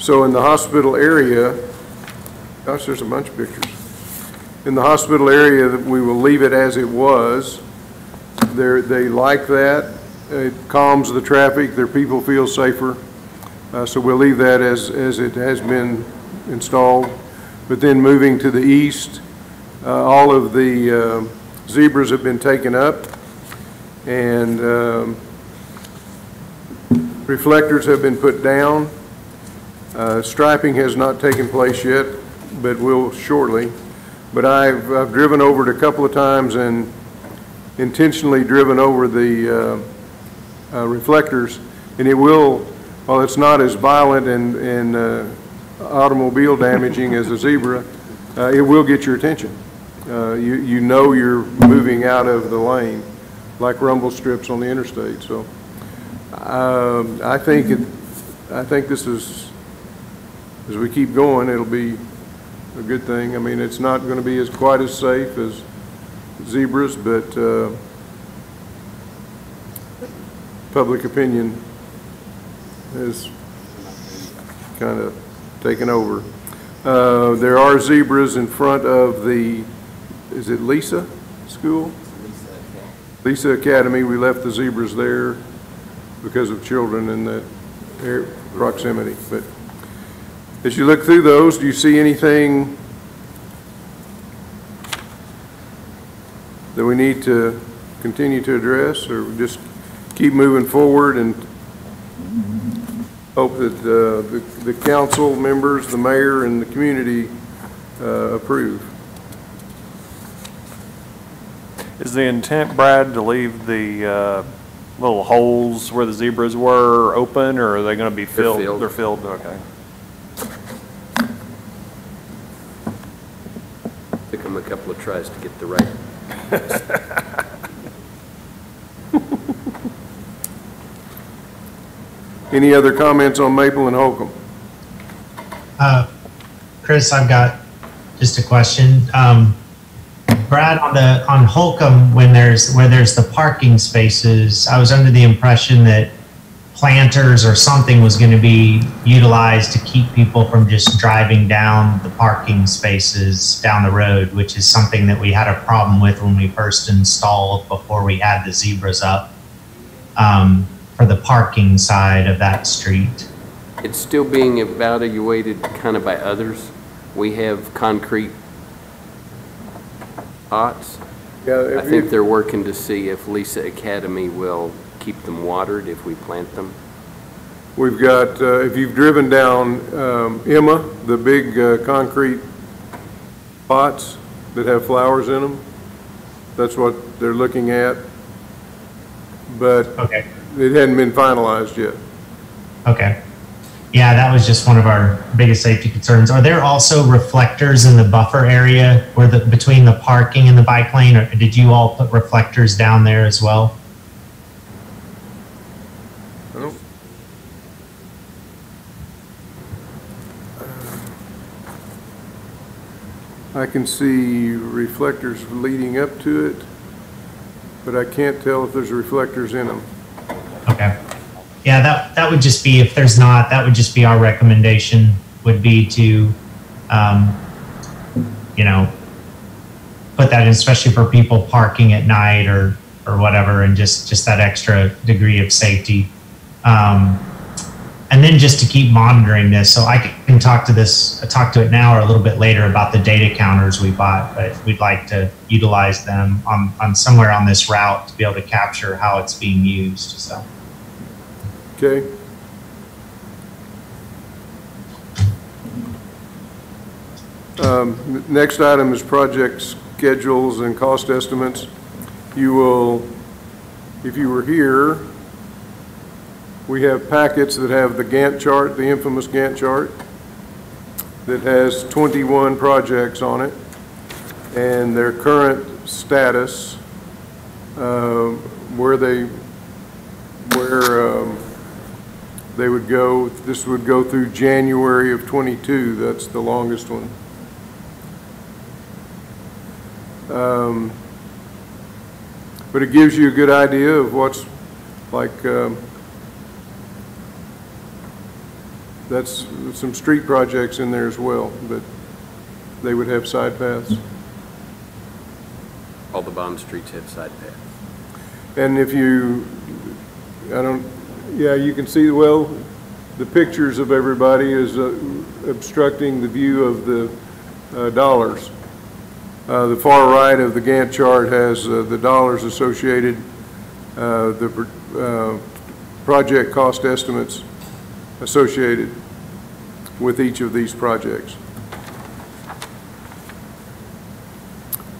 So in the hospital area, gosh, there's a bunch of pictures. In the hospital area, we will leave it as it was. They're, they like that. It calms the traffic, their people feel safer. Uh, So we'll leave that as, as it has been installed. But then moving to the east, uh, all of the uh, zebras have been taken up, and um, reflectors have been put down. Uh, Striping has not taken place yet, but will shortly. But I've I've driven over it a couple of times and intentionally driven over the uh, reflectors, and it will, while it's not as violent and, and uh, automobile damaging as a zebra, uh, it will get your attention. Uh, You, you know you're moving out of the lane, like rumble strips on the interstate, so um, I think, it. I think this is, as we keep going, it'll be a good thing. I mean, it's not going to be as quite as safe as zebras, but uh, public opinion has kind of taken over. Uh, There are zebras in front of the, is it Lisa School? Lisa Academy. We left the zebras there because of children in that proximity. But as you look through those, do you see anything that we need to continue to address, or just keep moving forward and hope that uh, the the council members, the mayor, and the community uh, approve? Is the intent, Brad, to leave the uh, little holes where the zebras were open, or are they going to be filled? filled. They're filled, okay. Took them a couple of tries to get the right Any other comments on Maple and Holcomb? Uh, Chris, I've got just a question. Um, Brad, on the, on Holcomb, when there's, where there's the parking spaces, I was under the impression that planters or something was going to be utilized to keep people from just driving down the parking spaces down the road, which is something that we had a problem with when we first installed before we had the zebras up, um, for the parking side of that street. It's still being evaluated kind of by others. We have concrete pots. Yeah, I think they're working to see if Lisa Academy will keep them watered if we plant them. We've got, uh, if you've driven down um, Emma, the big uh, concrete pots that have flowers in them, that's what they're looking at. But Okay. It hadn't been finalized yet. Okay. Yeah, that was just one of our biggest safety concerns. Are there also reflectors in the buffer area where the, between the parking and the bike lane, or did you all put reflectors down there as well? I I can see reflectors leading up to it, but I can't tell if there's reflectors in them. Okay. Yeah, that, that would just be, if there's not, that would just be our recommendation, would be to, um, you know, put that in, especially for people parking at night or, or whatever, and just, just that extra degree of safety. Um, and then just to keep monitoring this. So I can talk to this, talk to it now or a little bit later about the data counters we bought, but we'd like to utilize them on, on somewhere on this route to be able to capture how it's being used. So. Okay. Um, Next item is project schedules and cost estimates. You will, if you were here, we have packets that have the Gantt chart, the infamous Gantt chart, that has 21 projects on it, and their current status, uh, where they, where um, they would go, this would go through January of '22, that's the longest one. Um, But it gives you a good idea of what's, like, um, that's some street projects in there as well, but they would have side paths. All the bond streets have side paths. And if you, I don't, yeah, you can see, well, the pictures of everybody is uh, obstructing the view of the uh, dollars. Uh, The far right of the Gantt chart has uh, the dollars associated, uh, the uh, project cost estimates associated with each of these projects.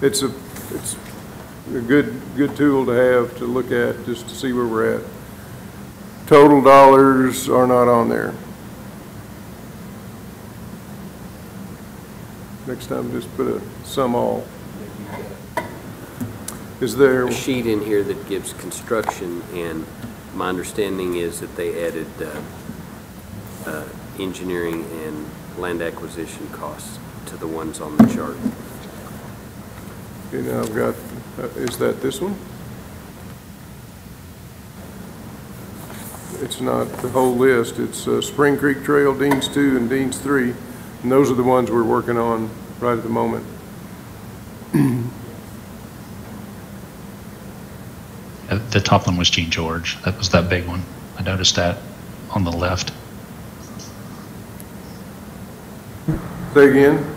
It's a, it's a good, good tool to have to look at, just to see where we're at. Total dollars are not on there. Next time, just put a sum all. Is there, A sheet in here that gives construction, and my understanding is that they added uh, uh, engineering and land acquisition costs to the ones on the chart. you know, I've got, uh, is that this one? It's not the whole list, it's uh, Spring Creek Trail, Deans Two, and Deans Three, and those are the ones we're working on right at the moment. Uh, The top one was Gene George. That was that big one. I noticed that on the left. Say again?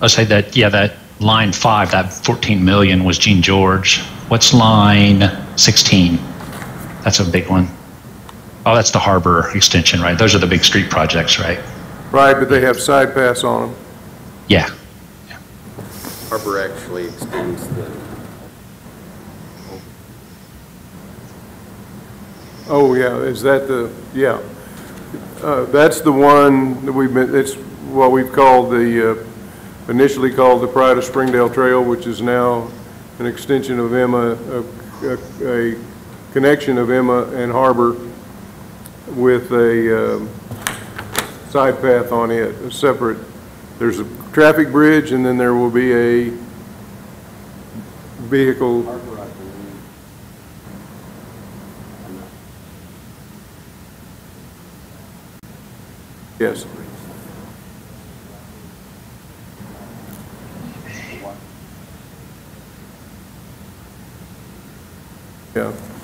I say that, yeah, that line five, that 14 million was Gene George. What's line 16? That's a big one. Oh, that's the Har-Ber extension, right? Those are the big street projects, right? Right, but they have side paths on them. Yeah. Har-Ber actually extends the, Oh, yeah, is that the, yeah. Uh, That's the one that we've been, it's what we've called the, uh, initially called the Pride of Springdale Trail, which is now an extension of Emma, a- a a connection of Emma and Har-Ber with a um, side path on it, a separate, there's a traffic bridge, and then there will be a vehicle Yes. Yeah.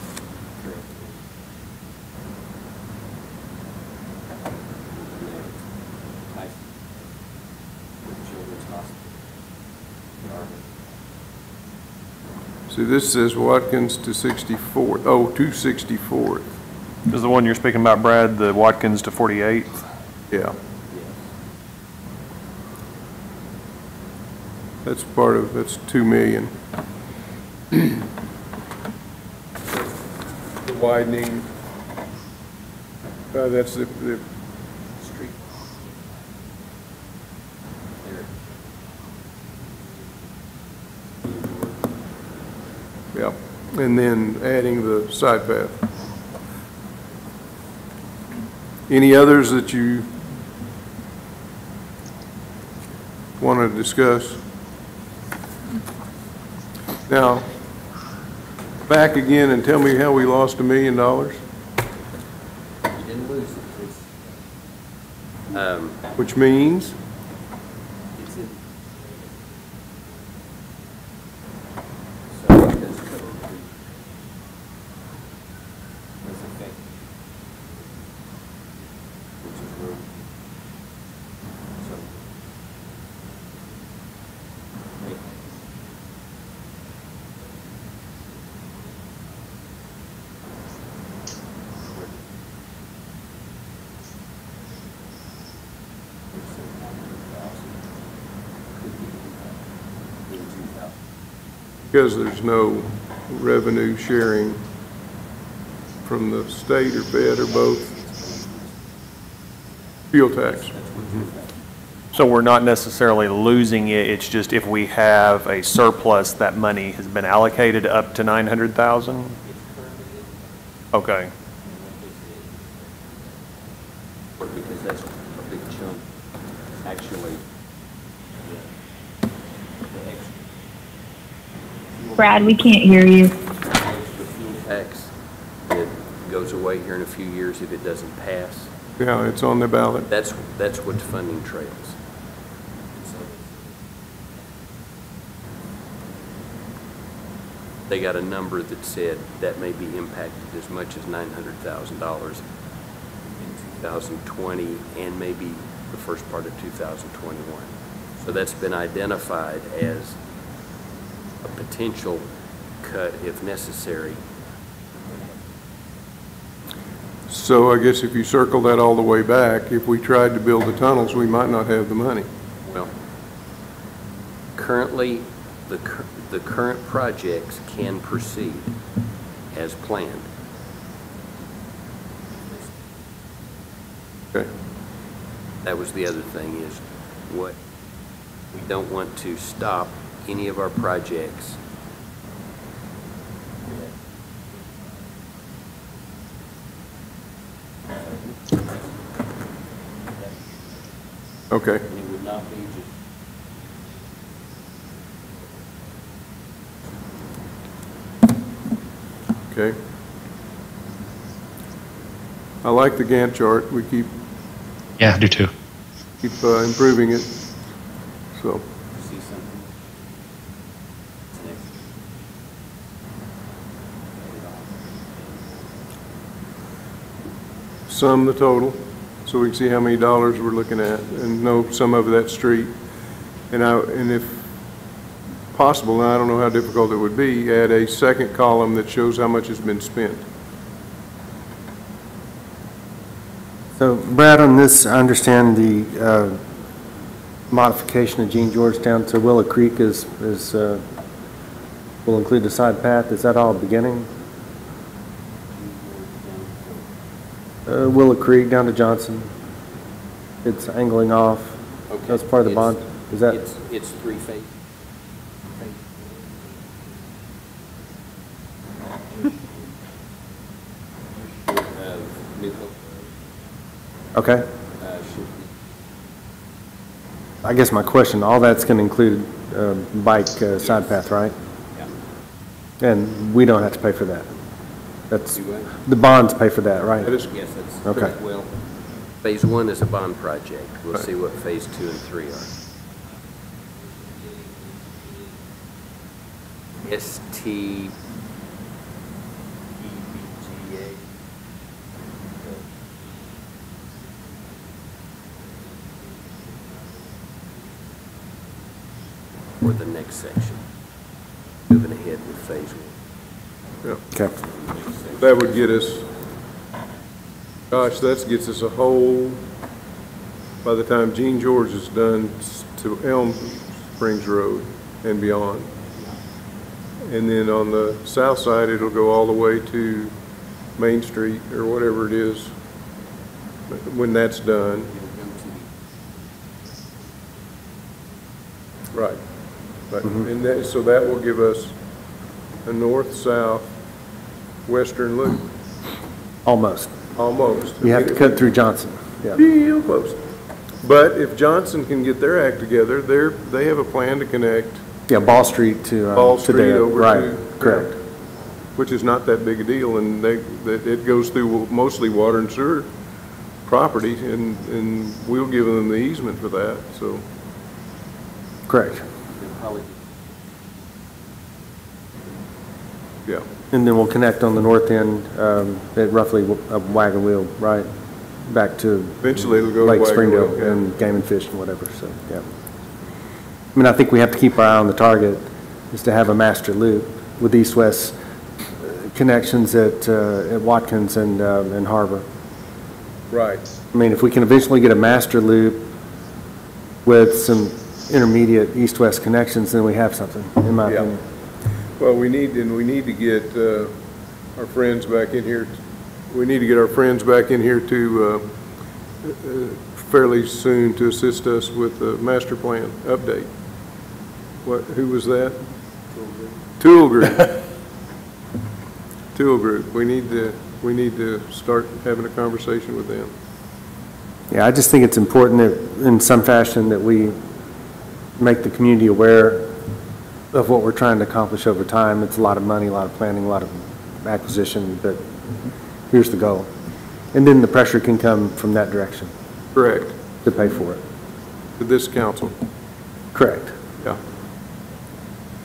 This says Watkins to 64th, oh, to 64th, Is the one you're speaking about, Brad, the Watkins to 48th? yeah. That's part of, that's 2 million. The widening, uh, that's the, the, street. yeah, and then adding the side path. Any others that you want to discuss? Now, back again and tell me how we lost a million dollars, You didn't lose it. Um, which means, it's in. So it does cover the- does affect because there's no revenue sharing from the state or Fed or both. Fuel tax. So we're not necessarily losing it, it's just if we have a surplus, that money has been allocated up to 900,000? Okay, Because that's a big chunk, actually. the extra Brad, we can't hear you. extra fuel tax that goes away here in a few years if it doesn't pass. Yeah, it's on the ballot. That's, that's what's funding trails. They got a number that said that may be impacted as much as nine hundred thousand dollars in two thousand twenty and maybe the first part of two thousand twenty-one. So that's been identified as a potential cut if necessary. So I guess if you circle that all the way back, if we tried to build the tunnels, we might not have the money. Well, currently, the, cur- the current projects can proceed as planned. Okay. That was the other thing is what, we don't want to stop any of our projects. Okay. And it would not be just Okay. I like the Gantt chart. We keep, Yeah, I do too. keep uh, improving it. So, see something. Next. Sum the total, so we can see how many dollars we're looking at, and know some of that street. And I, and if possible, and I don't know how difficult it would be, add a second column that shows how much has been spent. So Brad, on this, I understand the uh, modification of Gene Georgetown to Willow Creek is, is, uh, will include the side path. Is that all beginning? Willow Creek down to Johnson. It's angling off. Okay. That's part of the bond. Is that, It's, it's three phase. Of New Hope, okay. I guess my question, all that's going to include uh, bike uh, side path, right? Yeah. And we don't have to pay for that? That's, Do what? the bonds pay for that, right? That is, Yes, that's. Okay. Well, phase one is a bond project. We'll see what phase two and three are. ST. For the next section. Moving ahead with phase one. yeah. Okay. That would get us, gosh, that gets us a whole, by the time Gene George is done, to Elm Springs Road and beyond. And then on the south side, it'll go all the way to Main Street or whatever it is, when that's done. Right. But, mm-hmm. and that, so that will give us a north-south western loop, Almost. almost. You have to cut through Johnson. Yeah. Real close. But if Johnson can get their act together, they're, they have a plan to connect Yeah, Ball Street to, uh, Ball to Street there. over Right, to. correct. Which is not that big a deal, and they, that, it goes through mostly water and sewer property, and, and we'll give them the easement for that, so. Correct. Yeah, And then we'll connect on the north end, um, at roughly a wagon wheel, right? Back to eventually it'll go to Lake Wagon Springdale Wheel, yeah. and Game and Fish and whatever, so, yeah. I mean, I think we have to keep our eye on the target, is to have a master loop with east-west uh, connections at, uh, at Watkins and, uh, and Har-Ber. Right. I mean, if we can eventually get a master loop with some intermediate east-west connections, then we have something, in my Yeah. opinion. Well, we need, and we need to get uh, our friends back in here, we need to get our friends back in here to, uh, uh, fairly soon to assist us with the master plan update. What, who was that? Tool Group. Tool Group. We need to, we need to start having a conversation with them. Yeah, I just think it's important that, in some fashion, that we make the community aware of what we're trying to accomplish over time. It's a lot of money, a lot of planning, a lot of acquisition, but here's the goal. And then the pressure can come from that direction Correct. to pay for it. To this council. Correct. Yeah.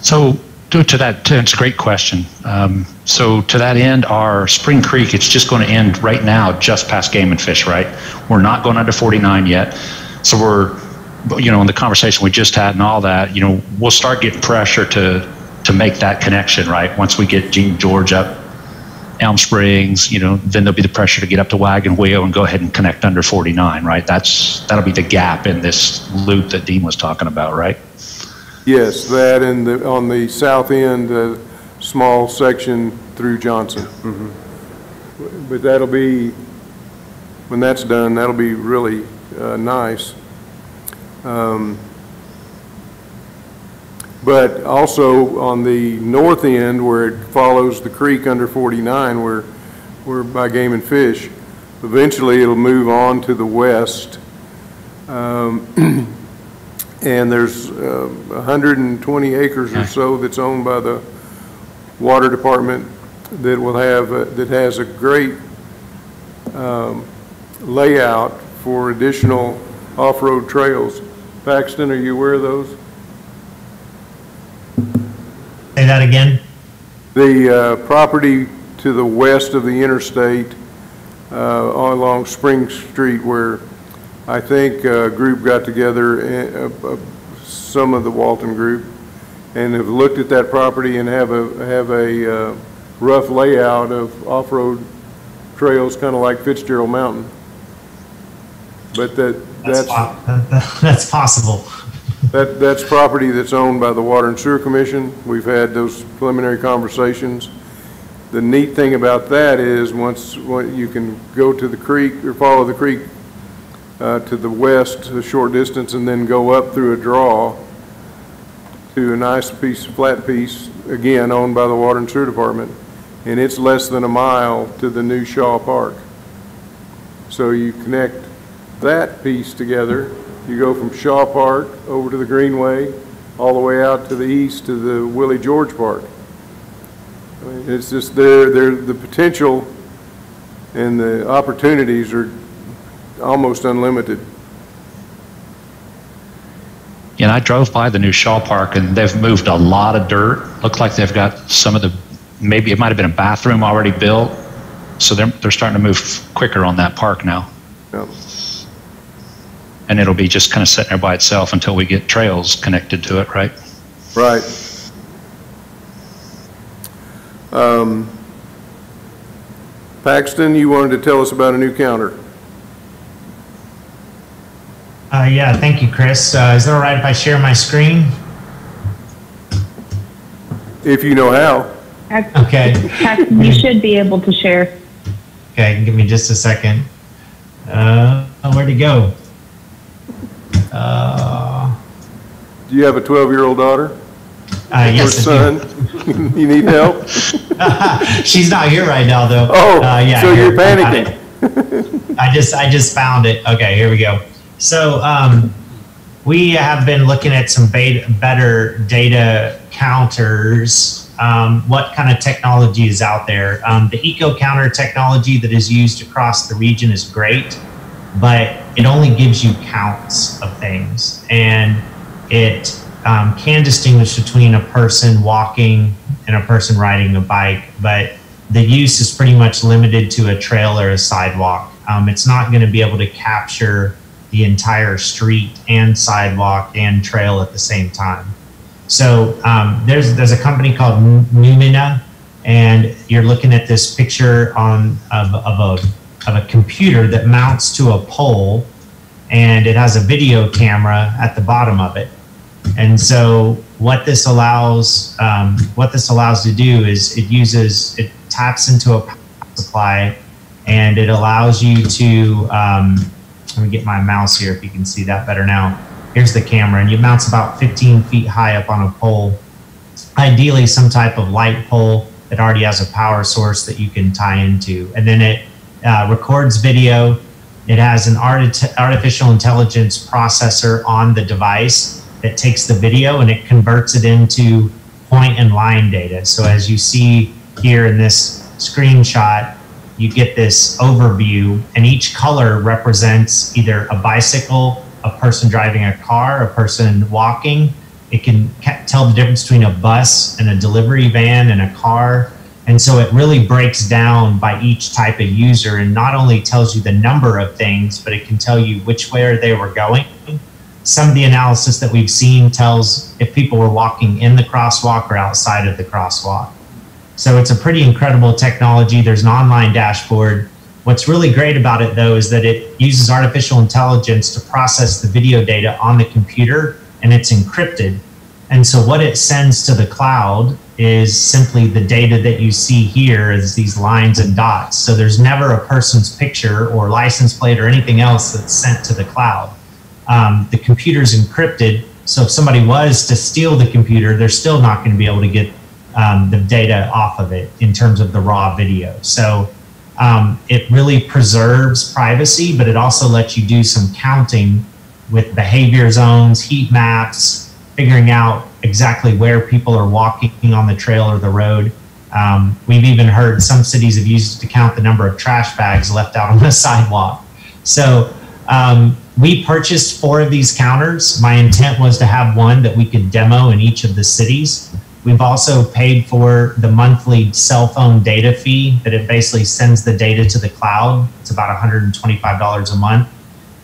So to to that, to- it's a great question. Um, So to that end, our Spring Creek, it's just going to end right now, just past Game and Fish, right? We're not going under 49 yet. So we're, you know, in the conversation we just had and all that, you know, we'll start getting pressure to, to make that connection, right? Once we get Gene George up Elm Springs, you know, then there'll be the pressure to get up to Wagon Wheel and go ahead and connect under 49, right? That's, that'll be the gap in this loop that Dean was talking about, right? Yes, that and the, on the south end, uh small section through Johnson. But that'll be, when that's done, that'll be really uh, nice. Um, But also on the north end, where it follows the creek under 49, where, we're by Game and Fish, eventually it'll move on to the west. Um, And there's uh, 120 acres or so that's owned by the Water Department that will have, uh, that has a great um, layout for additional off-road trails. Paxton, are you aware of those? Say that again? The uh, property to the west of the interstate uh, all along Spring Street where I think a group got together, eh, uh, uh, some of the Walton group, and have looked at that property and have a, have a uh, rough layout of off-road trails, kind of like Fitzgerald Mountain. But that, That's, that's, po- that- that- that's possible. that, that's property that's owned by the Water and Sewer Commission. We've had those preliminary conversations. The neat thing about that is, once, you can go to the creek, or follow the creek uh, to the west a short distance, and then go up through a draw to a nice piece, flat piece, again, owned by the Water and Sewer Department, and it's less than a mile to the new Shaw Park. So you connect that piece together, you go from Shaw Park over to the Greenway, all the way out to the east to the Willie George Park. I mean, It's just there, there, the potential and the opportunities are almost unlimited. And I drove by the new Shaw Park and they've moved a lot of dirt. Looks like they've got some of the, maybe it might have been a bathroom already built. So they're, they're starting to move quicker on that park now. Yeah. And it'll be just kind of sitting there by itself until we get trails connected to it, right? Right. Um, Paxton, you wanted to tell us about a new counter. Uh, yeah, thank you, Chris. Uh, is it all right if I share my screen? If you know how. Okay. Paxton, you should be able to share. Okay, give me just a second. Uh, where'd it go? Uh, Do you have a 12-year-old daughter? uh, Or yes, I son? You need help? She's not here right now, though. Oh, Uh, yeah, so you're panicking. I just, I just found it. Okay, here we go. So, um, we have been looking at some beta, better data counters. Um, what kind of technology is out there? Um, the eco counter technology that is used across the region is great, but it only gives you counts of things, and it um, can distinguish between a person walking and a person riding a bike, but the use is pretty much limited to a trail or a sidewalk. Um, it's not going to be able to capture the entire street and sidewalk and trail at the same time. So um, there's there's a company called Numina, and you're looking at this picture on of, of a of a computer that mounts to a pole, and it has a video camera at the bottom of it. And so what this allows, um, what this allows to do is it uses, it taps into a power supply and it allows you to, um, let me get my mouse here if you can see that better now. Here's the camera and it mounts about 15 feet high up on a pole. Ideally, some type of light pole that already has a power source that you can tie into. And then it uh, records video. It has an arti- artificial intelligence processor on the device that takes the video and it converts it into point and line data. So as you see here in this screenshot, you get this overview, and each color represents either a bicycle, a person driving a car, a person walking. It can ca- tell the difference between a bus and a delivery van and a car. And so it really breaks down by each type of user and not only tells you the number of things, but it can tell you which way they were going. Some of the analysis that we've seen tells if people were walking in the crosswalk or outside of the crosswalk. So it's a pretty incredible technology. There's an online dashboard. What's really great about it, though, is that it uses artificial intelligence to process the video data on the computer and it's encrypted. And so what it sends to the cloud is simply the data that you see here as these lines and dots. So there's never a person's picture or license plate or anything else that's sent to the cloud. Um, the computer's encrypted. So if somebody was to steal the computer, they're still not going to be able to get um, the data off of it in terms of the raw video. So um, it really preserves privacy, but it also lets you do some counting with behavior zones, heat maps, figuring out exactly where people are walking on the trail or the road. Um, we've even heard some cities have used it to count the number of trash bags left out on the sidewalk. So um, we purchased four of these counters. My intent was to have one that we could demo in each of the cities. We've also paid for the monthly cell phone data fee that it basically sends the data to the cloud. It's about $125 a month.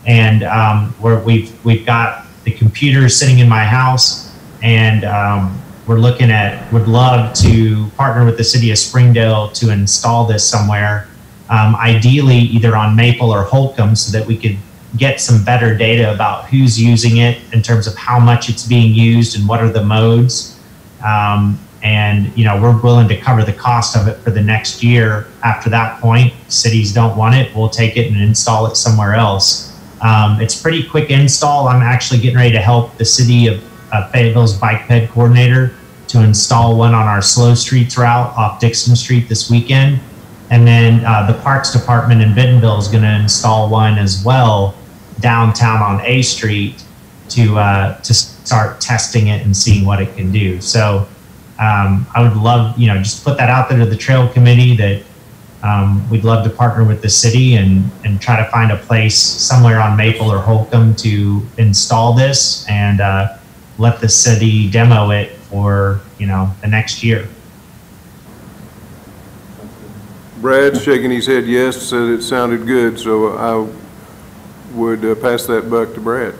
And um, where we've, we've got the computer is sitting in my house and um, we're looking at, would love to partner with the city of Springdale to install this somewhere. Um, ideally, either on Maple or Holcomb, so that we could get some better data about who's using it in terms of how much it's being used and what are the modes. Um, and you know we're willing to cover the cost of it for the next year. After that point, cities don't want it, we'll take it and install it somewhere else. Um, it's pretty quick install. I'm actually getting ready to help the city of uh, Fayetteville's bike ped coordinator to install one on our slow streets route off Dickson Street this weekend. And then uh, the Parks Department in Bentonville is going to install one as well downtown on A Street to uh, to start testing it and seeing what it can do. So um, I would love, you know, just put that out there to the trail committee that um, we'd love to partner with the city and and try to find a place somewhere on Maple or Holcomb to install this and uh, let the city demo it for you know the next year. Brad's shaking his head yes, said it sounded good, so I would uh, pass that buck to Brad,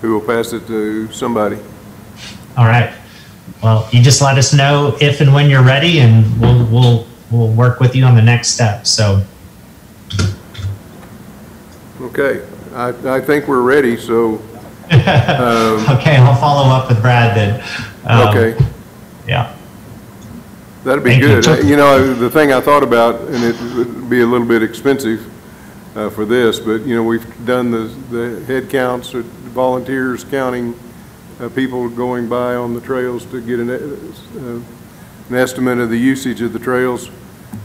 who will pass it to somebody. All right. Well, you just let us know if and when you're ready, and we'll we'll we'll work with you on the next step. So Okay, I, I think we're ready, so, okay, I'll follow up with Brad then. Um, okay. Yeah. That'd be Thank good. Took- You know, the thing I thought about, and it would be a little bit expensive uh, for this, but, you know, we've done the, the head counts, uh, volunteers counting uh, people going by on the trails to get an, uh, an estimate of the usage of the trails.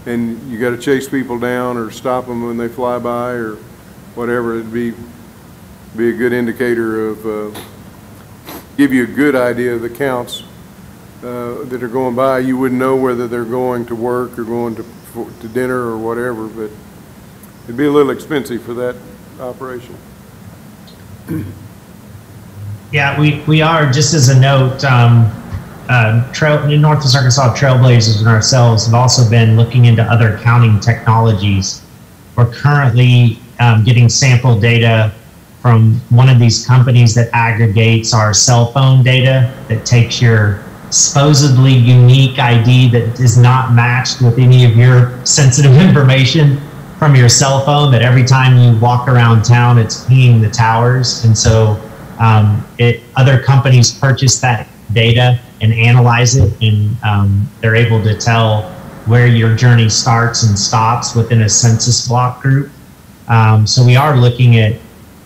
And you got to chase people down or stop them when they fly by or whatever. It'd be, be a good indicator of, uh, give you a good idea of the counts uh, that are going by, you wouldn't know whether they're going to work or going to, for- to dinner or whatever, but it'd be a little expensive for that operation. Yeah, we, we are, just as a note, um, uh, Trail, Northwest Arkansas Trailblazers and ourselves have also been looking into other counting technologies. We're currently um, getting sample data from one of these companies that aggregates our cell phone data that takes your supposedly unique ID that is not matched with any of your sensitive information from your cell phone that every time you walk around town, it's pinging the towers. And so Um, it, other companies purchase that data and analyze it, and um, they're able to tell where your journey starts and stops within a census block group. Um, so we are looking at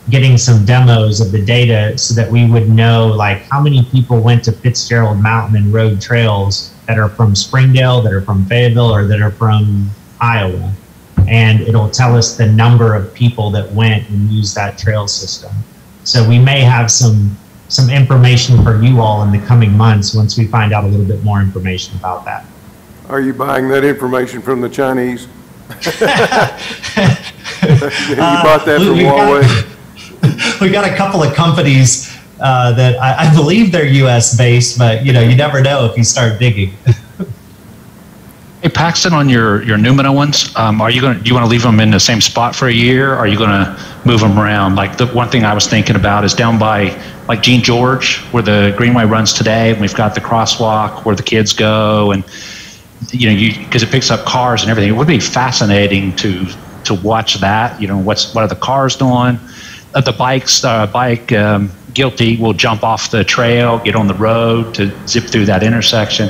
getting some demos of the data so that we would know like how many people went to Fitzgerald Mountain and Road trails that are from Springdale, that are from Fayetteville, or that are from Iowa. And it'll tell us the number of people that went and used that trail system. So we may have some some information for you all in the coming months once we find out a little bit more information about that. Are you buying that information from the Chinese? You bought that Uh, from we- we got- Huawei? we got a couple of companies uh, that I, I believe they're U.S. based, but you know you never know if you start digging. Hey, Paxton, on your, your Numina ones, um, are you going do you want to leave them in the same spot for a year? Or are you going to move them around? Like the one thing I was thinking about is down by like Gene George, where the Greenway runs today, and we've got the crosswalk where the kids go, and you know, you because it picks up cars and everything. It would be fascinating to to watch that. You know, what's what are the cars doing? Uh, the bikes, uh, bike um, guilty will jump off the trail, get on the road to zip through that intersection.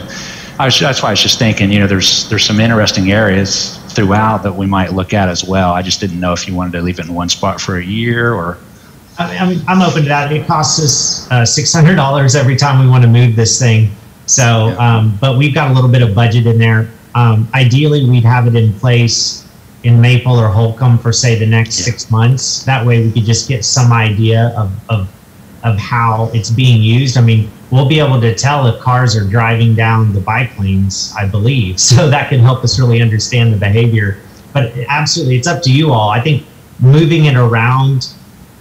I was, that's why I was just thinking, you know, there's there's some interesting areas throughout that we might look at as well. I just didn't know if you wanted to leave it in one spot for a year or. I mean, I'm, open to that. It costs us uh, $600 every time we want to move this thing. So, um, but we've got a little bit of budget in there. Um, ideally, we'd have it in place in Maple or Holcomb for say the next six months. That way, we could just get some idea of, of of how it's being used. I mean, we'll be able to tell if cars are driving down the bike lanes, I believe. So that can help us really understand the behavior. But absolutely, it's up to you all. I think moving it around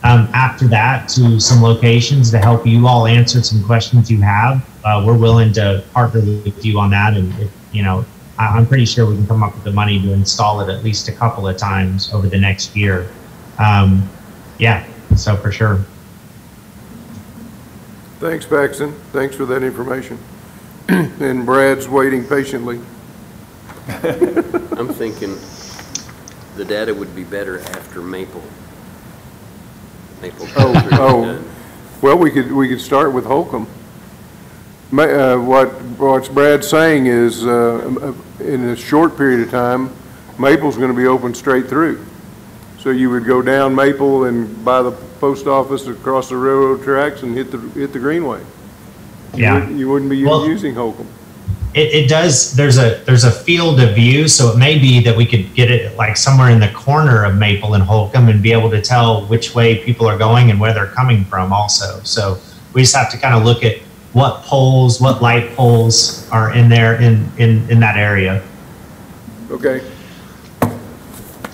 um, after that to some locations to help you all answer some questions you have, uh, we're willing to partner with you on that. And, if, you know, I- I'm pretty sure we can come up with the money to install it at least a couple of times over the next year. Um, yeah, so for sure. Thanks, Paxton. Thanks for that information. And Brad's waiting patiently. I'm thinking the data would be better after Maple. Maple. Oh, oh. Well, we could, we could start with Holcomb. Ma, uh, what, what Brad's saying is, uh, in a short period of time, Maple's gonna be open straight through. So you would go down Maple and by the post office, across the railroad tracks and hit the, hit the Greenway. You Yeah. wouldn't- You wouldn't be Well- using Holcomb. It, it does. There's a there's a field of view, so it may be that we could get it like somewhere in the corner of Maple and Holcomb and be able to tell which way people are going and where they're coming from. Also, so we just have to kind of look at what poles, what light poles are in there in in in that area. Okay.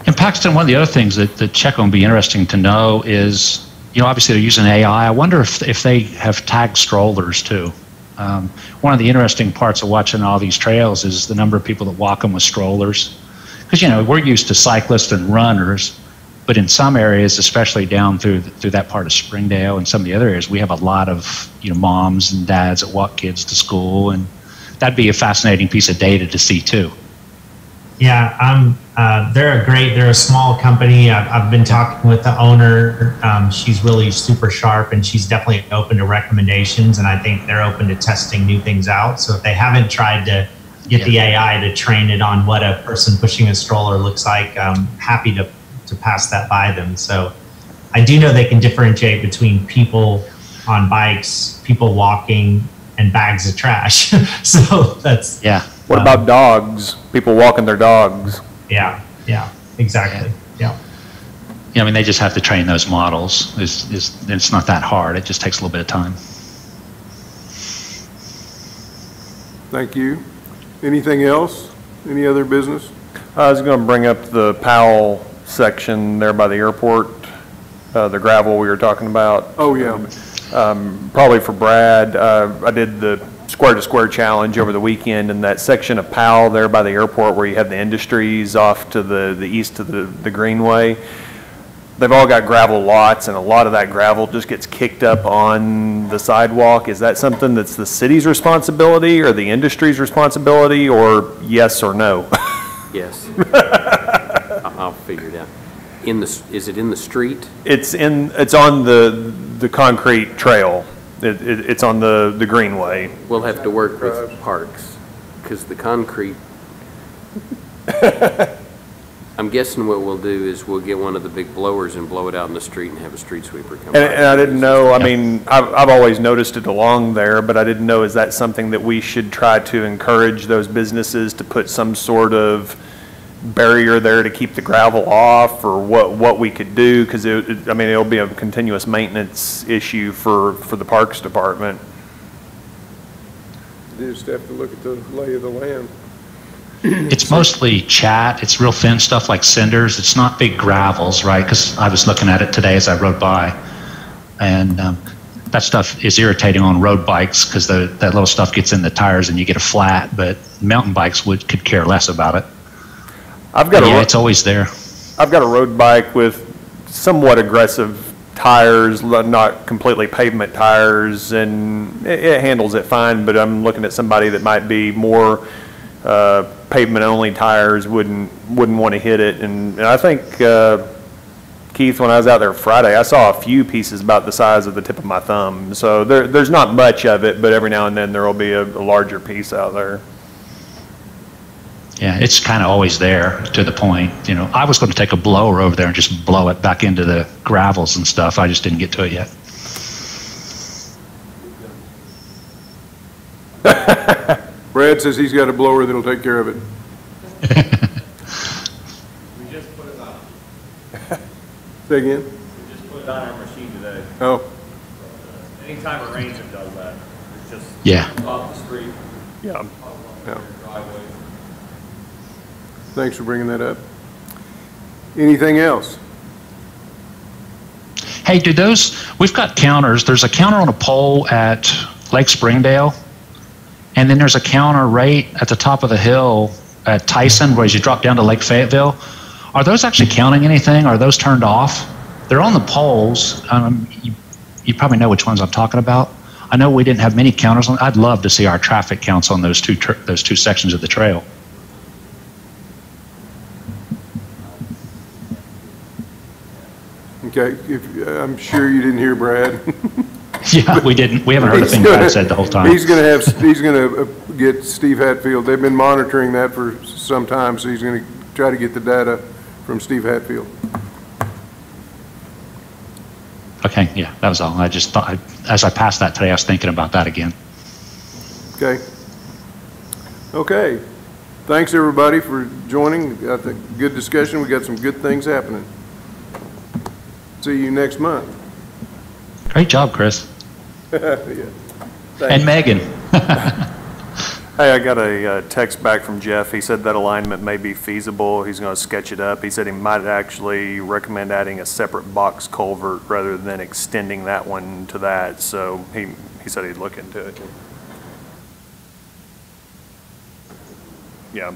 In Paxton, one of the other things that, that Checo would be interesting to know is, you know, obviously they're using AI. I wonder if, if they have tagged strollers too. Um, one of the interesting parts of watching all these trails is the number of people that walk them with strollers. Because, you know, we're used to cyclists and runners, but in some areas, especially down through, through that part of Springdale and some of the other areas, we have a lot of, you know, moms and dads that walk kids to school. And that'd be a fascinating piece of data to see too. Yeah, um, uh, they're a great. They're a small company. I've, I've been talking with the owner. Um, she's really super sharp, and she's definitely open to recommendations. And I think they're open to testing new things out. So if they haven't tried to get the AI to train it on what a person pushing a stroller looks like, I'm happy to to pass that by them. So I do know they can differentiate between people on bikes, people walking, and bags of trash. so that's Yeah. What Um, about dogs? People walking their dogs? yeah, yeah, exactly. Yeah. Yeah, I mean, they just have to train those models. It's, it's, it's not that hard. It just takes a little bit of time. Thank you. Anything else? Any other business? I was going to bring up the Powell section there by the airport, uh, the gravel we were talking about. Oh, yeah. Um, Probably for Brad, uh, I did the Square to Square Challenge over the weekend, and that section of Powell there by the airport where you have the industries off to the, the east of the, the Greenway, they've all got gravel lots, and a lot of that gravel just gets kicked up on the sidewalk. Is that something that's the city's responsibility, or the industry's responsibility, or yes or no? Yes. I'll figure it out. In the, is it in the street? It's in, it's on the, the concrete trail. It, it, it's on the, the greenway. We'll have to work with parks, because the concrete, I'm guessing what we'll do is we'll get one of the big blowers and blow it out in the street and have a street sweeper come And, and I didn't know, I mean, I've, I've always noticed it along there, but I didn't know, is that something that we should try to encourage those businesses to put some sort of barrier there to keep the gravel off, or what, what we could do? Because it, it- I mean, it'll be a continuous maintenance issue for, for the Parks Department. You just have to look at the lay of the land. It's mostly chat. It's real thin stuff like cinders. It's not big gravels, right? Because I was looking at it today as I rode by. And um, that stuff is irritating on road bikes because that little stuff gets in the tires and you get a flat, but mountain bikes would, could care less about it. I've got But a. yeah, it's always there. I've got a road bike with somewhat aggressive tires, not completely pavement tires, and it, it handles it fine, but I'm looking at somebody that might be more, uh, pavement-only tires, wouldn't, wouldn't want to hit it, and, and I think, uh, Keith, when I was out there Friday, I saw a few pieces about the size of the tip of my thumb, so there, there's not much of it, but every now and then there'll be a, a larger piece out there. Yeah, it's kind of always there to the point. You know, I was going to take a blower over there and just blow it back into the gravels and stuff. I just didn't get to it yet. Brad says he's got a blower that'll take care of it. We just put it on, Say again? we just put it on our machine today. Oh, uh, Anytime it rains, it does that. It's just Yeah. off the street, Yeah. off Yeah. Thanks for bringing that up. Anything else? Hey, do those, we've got counters. There's a counter on a pole at Lake Springdale. And then there's a counter right at the top of the hill at Tyson, where as you drop down to Lake Fayetteville. Are those actually counting anything? Are those turned off? They're on the poles. Um, you, you probably know which ones I'm talking about. I know we didn't have many counters on. I'd love to see our traffic counts on those two those two sections of the trail. Okay, if, I'm sure you didn't hear Brad. Yeah, we didn't. We haven't heard a thing Brad said the whole time. He's gonna have, he's gonna uh, get Steve Hatfield, they've been monitoring that for some time, so he's gonna try to get the data from Steve Hatfield. Okay, yeah, that was all. I just thought, as I passed that today, I was thinking about that again. Okay? Okay. Thanks, everybody, for joining. Got think, good discussion. We got some good things happening. See you next month. Great job, Chris. Yeah. And Megan. Hey, I got a uh, text back from Jeff. He said that alignment may be feasible. He's going to sketch it up. He said he might actually recommend adding a separate box culvert rather than extending that one to that. So he, he said he'd look into it. Yeah.